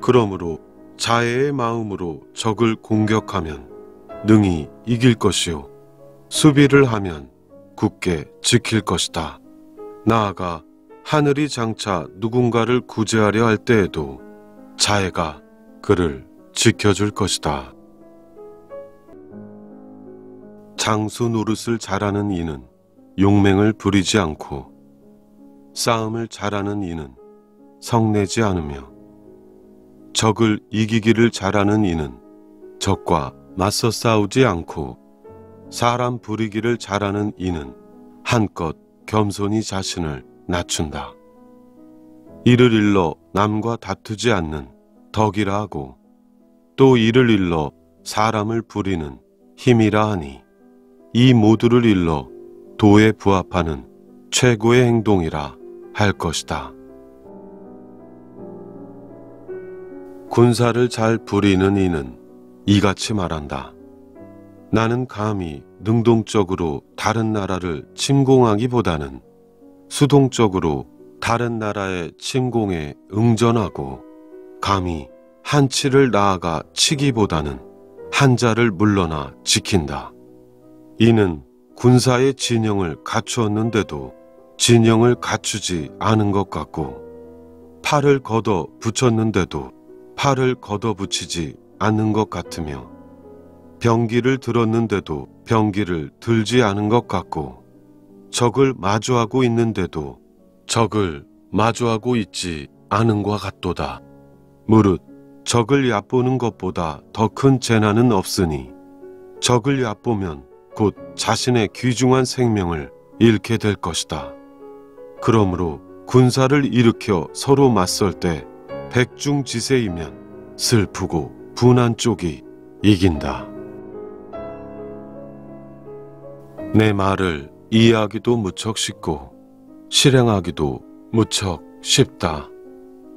Speaker 1: 그러므로 자애의 마음으로 적을 공격하면 능히 이길 것이요. 수비를 하면 굳게 지킬 것이다. 나아가 하늘이 장차 누군가를 구제하려 할 때에도 자애가 그를 지켜줄 것이다. 장수 노릇을 잘하는 이는 용맹을 부리지 않고 싸움을 잘하는 이는 성내지 않으며 적을 이기기를 잘하는 이는 적과 맞서 싸우지 않고 사람 부리기를 잘하는 이는 한껏 겸손히 자신을 낮춘다. 이를 일러 남과 다투지 않는 덕이라 하고 또 이를 일러 사람을 부리는 힘이라 하니 이 모두를 일러 도에 부합하는 최고의 행동이라 할 것이다. 군사를 잘 부리는 이는 이같이 말한다. 나는 감히 능동적으로 다른 나라를 침공하기보다는 수동적으로 다른 나라의 침공에 응전하고 감히 한치를 나아가 치기보다는 한자를 물러나 지킨다. 이는 군사의 진영을 갖추었는데도 진영을 갖추지 않은 것 같고 팔을 걷어 붙였는데도 팔을 걷어 붙이지 않는 것 같으며 병기를 들었는데도 병기를 들지 않은 것 같고 적을 마주하고 있는데도 적을 마주하고 있지 않은 것 같도다. 무릇 적을 얕보는 것보다 더 큰 재난은 없으니 적을 얕보면 곧 자신의 귀중한 생명을 잃게 될 것이다. 그러므로 군사를 일으켜 서로 맞설 때 백중지세이면 슬프고 분한 쪽이 이긴다. 내 말을 이해하기도 무척 쉽고 실행하기도 무척 쉽다.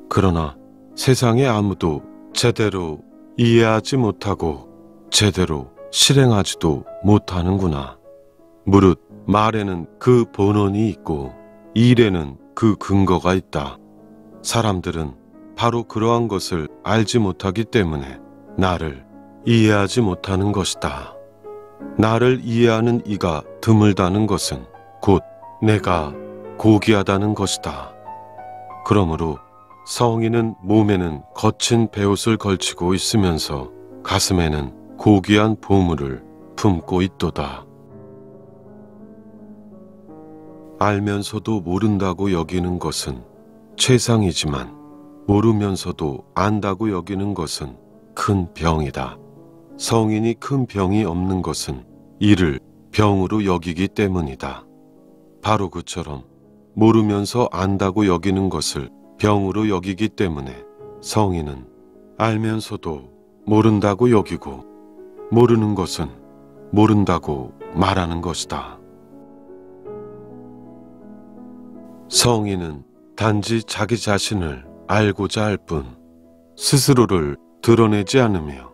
Speaker 1: 그러나 세상에 아무도 제대로 이해하지 못하고 제대로 실행하지도 못하는구나. 무릇 말에는 그 본원이 있고 일에는 그 근거가 있다. 사람들은 바로 그러한 것을 알지 못하기 때문에 나를 이해하지 못하는 것이다. 나를 이해하는 이가 드물다는 것은 곧 내가 고귀하다는 것이다. 그러므로 성인은 몸에는 거친 배옷을 걸치고 있으면서 가슴에는 고귀한 보물을 품고 있도다. 알면서도 모른다고 여기는 것은 최상이지만 모르면서도 안다고 여기는 것은 큰 병이다. 성인이 큰 병이 없는 것은 이를 병으로 여기기 때문이다. 바로 그처럼 모르면서 안다고 여기는 것을 병으로 여기기 때문에 성인은 알면서도 모른다고 여기고 모르는 것은 모른다고 말하는 것이다. 성인은 단지 자기 자신을 알고자 할 뿐 스스로를 드러내지 않으며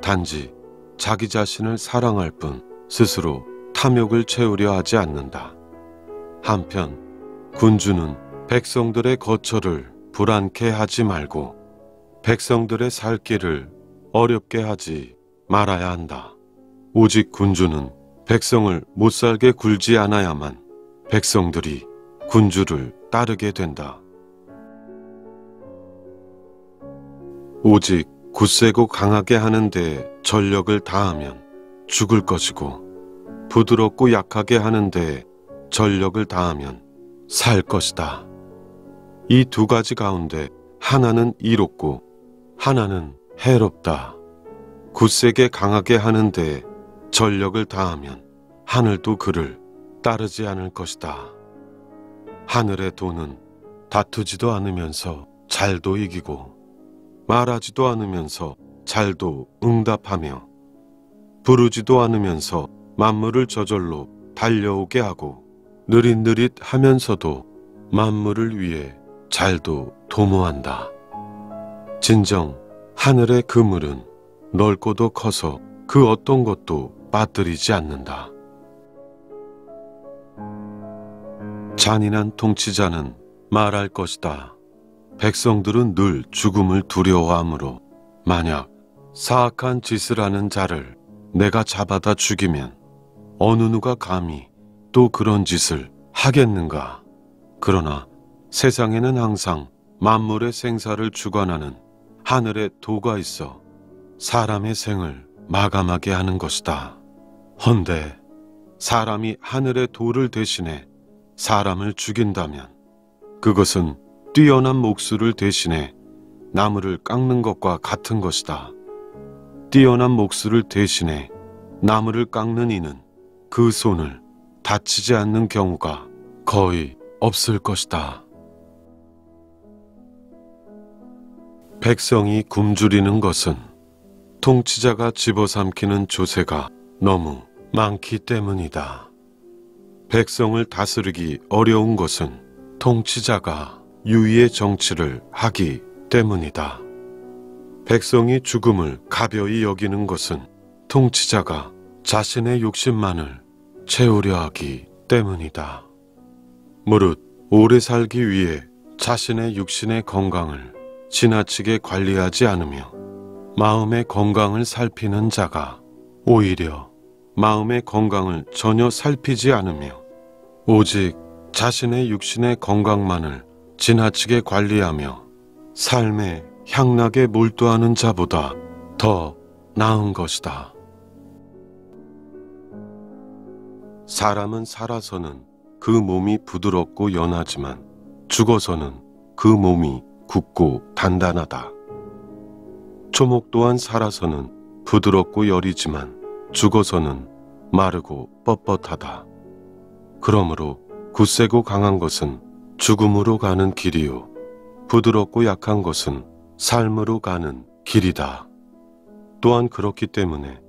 Speaker 1: 단지 자기 자신을 사랑할 뿐 스스로 탐욕을 채우려 하지 않는다. 한편 군주는 백성들의 거처를 불안케 하지 말고 백성들의 살 길을 어렵게 하지 말아야 한다. 오직 군주는 백성을 못살게 굴지 않아야만 백성들이 군주를 따르게 된다. 오직 굳세고 강하게 하는 데 전력을 다하면 죽을 것이고 부드럽고 약하게 하는 데 전력을 다하면 살 것이다. 이 두 가지 가운데 하나는 이롭고 하나는 해롭다. 굳세게 강하게 하는데 전력을 다하면 하늘도 그를 따르지 않을 것이다. 하늘의 도는 다투지도 않으면서 잘도 이기고 말하지도 않으면서 잘도 응답하며 부르지도 않으면서 만물을 저절로 달려오게 하고 느릿느릿 하면서도 만물을 위해 잘도 도모한다. 진정 하늘의 그물은 넓고도 커서 그 어떤 것도 빠뜨리지 않는다. 잔인한 통치자는 말할 것이다. 백성들은 늘 죽음을 두려워하므로 만약 사악한 짓을 하는 자를 내가 잡아다 죽이면 어느 누가 감히 또 그런 짓을 하겠는가. 그러나 세상에는 항상 만물의 생사를 주관하는 하늘의 도가 있어 사람의 생을 마감하게 하는 것이다. 헌데 사람이 하늘의 도를 대신해 사람을 죽인다면 그것은 뛰어난 목수를 대신해 나무를 깎는 것과 같은 것이다. 뛰어난 목수를 대신해 나무를 깎는 이는 그 손을 다치지 않는 경우가 거의 없을 것이다. 백성이 굶주리는 것은 통치자가 집어삼키는 조세가 너무 많기 때문이다. 백성을 다스리기 어려운 것은 통치자가 유의의 정치를 하기 때문이다. 백성이 죽음을 가벼이 여기는 것은 통치자가 자신의 욕심만을 채우려 하기 때문이다. 무릇 오래 살기 위해 자신의 육신의 건강을 지나치게 관리하지 않으며 마음의 건강을 살피는 자가 오히려 마음의 건강을 전혀 살피지 않으며 오직 자신의 육신의 건강만을 지나치게 관리하며 삶의 향락에 몰두하는 자보다 더 나은 것이다. 사람은 살아서는 그 몸이 부드럽고 연하지만 죽어서는 그 몸이 굳고 단단하다. 초목 또한 살아서는 부드럽고 여리지만 죽어서는 마르고 뻣뻣하다. 그러므로 굳세고 강한 것은 죽음으로 가는 길이요. 부드럽고 약한 것은 삶으로 가는 길이다. 또한 그렇기 때문에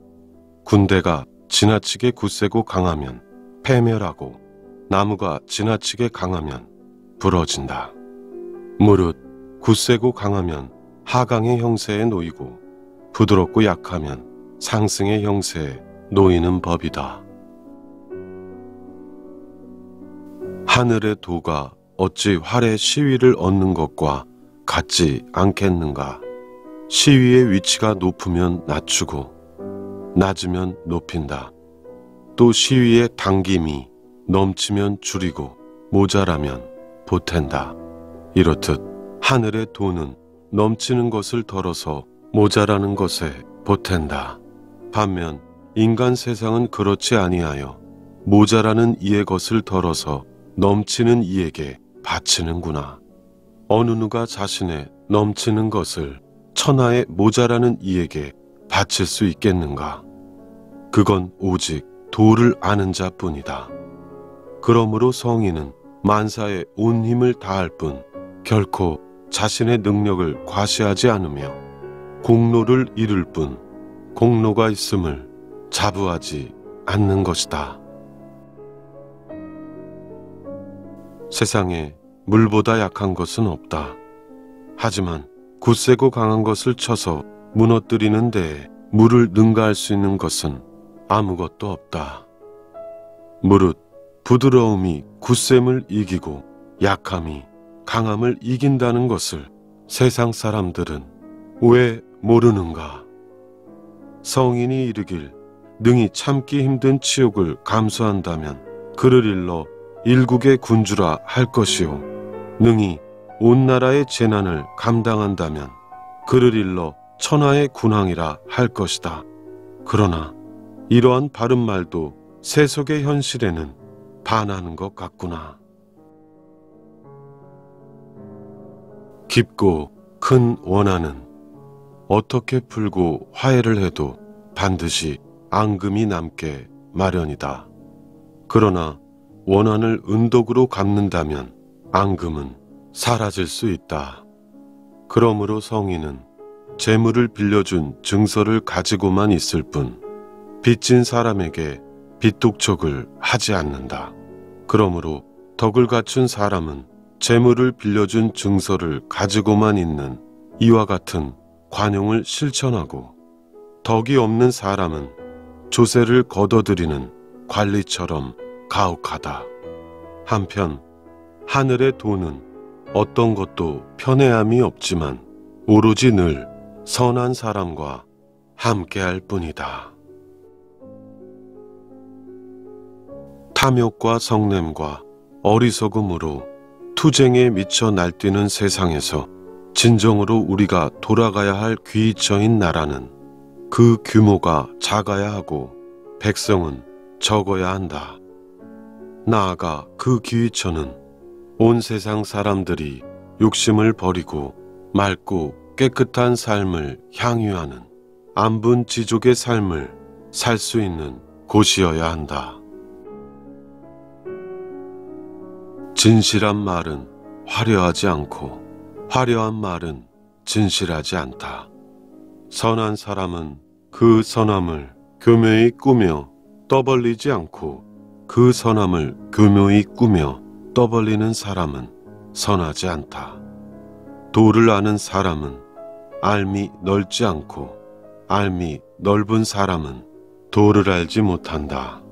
Speaker 1: 군대가 지나치게 굳세고 강하면 패멸하고 나무가 지나치게 강하면 부러진다. 무릇 굳세고 강하면 하강의 형세에 놓이고 부드럽고 약하면 상승의 형세에 놓이는 법이다. 하늘의 도가 어찌 활의 시위를 얻는 것과 같지 않겠는가? 시위의 위치가 높으면 낮추고 낮으면 높인다. 또 시위의 당김이 넘치면 줄이고 모자라면 보탠다. 이렇듯 하늘의 도는 넘치는 것을 덜어서 모자라는 것에 보탠다. 반면 인간 세상은 그렇지 아니하여 모자라는 이의 것을 덜어서 넘치는 이에게 바치는구나. 어느 누가 자신의 넘치는 것을 천하에 모자라는 이에게 바칠 수 있겠는가? 그건 오직 도를 아는 자뿐이다. 그러므로 성인은 만사에 온 힘을 다할 뿐 결코 자신의 능력을 과시하지 않으며 공로를 이룰 뿐 공로가 있음을 자부하지 않는 것이다. 세상에 물보다 약한 것은 없다. 하지만 굳세고 강한 것을 쳐서 무너뜨리는 데에 물을 능가할 수 있는 것은 아무것도 없다. 무릇 부드러움이 굳셈을 이기고 약함이 강함을 이긴다는 것을 세상 사람들은 왜 모르는가? 성인이 이르길 능히 참기 힘든 치욕을 감수한다면 그를 일러 일국의 군주라 할 것이요 능히 온 나라의 재난을 감당한다면 그를 일러 천하의 군왕이라 할 것이다. 그러나 이러한 바른 말도 세속의 현실에는 반하는 것 같구나. 깊고 큰 원한은 어떻게 풀고 화해를 해도 반드시 앙금이 남게 마련이다. 그러나 원한을 은덕으로 갚는다면 앙금은 사라질 수 있다. 그러므로 성인은 재물을 빌려준 증서를 가지고만 있을 뿐 빚진 사람에게 빚독촉을 하지 않는다. 그러므로 덕을 갖춘 사람은 재물을 빌려준 증서를 가지고만 있는 이와 같은 관용을 실천하고 덕이 없는 사람은 조세를 걷어들이는 관리처럼 가혹하다. 한편 하늘의 돈은 어떤 것도 편애함이 없지만 오로지 늘 선한 사람과 함께할 뿐이다. 탐욕과 성냄과 어리석음으로 투쟁에 미쳐 날뛰는 세상에서 진정으로 우리가 돌아가야 할 귀처인 나라는 그 규모가 작아야 하고 백성은 적어야 한다. 나아가 그 귀처는 온 세상 사람들이 욕심을 버리고 맑고 깨끗한 삶을 향유하는 안분 지족의 삶을 살 수 있는 곳이어야 한다. 진실한 말은 화려하지 않고 화려한 말은 진실하지 않다. 선한 사람은 그 선함을 교묘히 꾸며 떠벌리지 않고 그 선함을 교묘히 꾸며 떠벌리는 사람은 선하지 않다. 도를 아는 사람은 알미 넓지 않고 알미 넓은 사람은 도를 알지 못한다.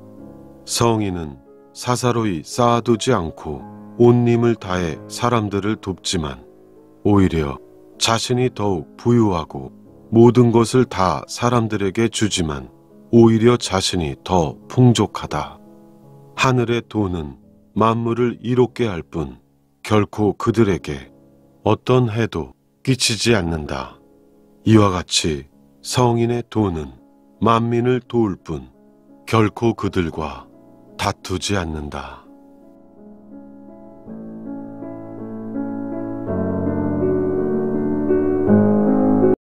Speaker 1: 성인은 사사로이 쌓아두지 않고 온 힘을 다해 사람들을 돕지만 오히려 자신이 더욱 부유하고 모든 것을 다 사람들에게 주지만 오히려 자신이 더 풍족하다. 하늘의 돈은 만물을 이롭게 할 뿐 결코 그들에게 어떤 해도 끼치지 않는다. 이와 같이 성인의 돈은 만민을 도울 뿐 결코 그들과 다투지 않는다.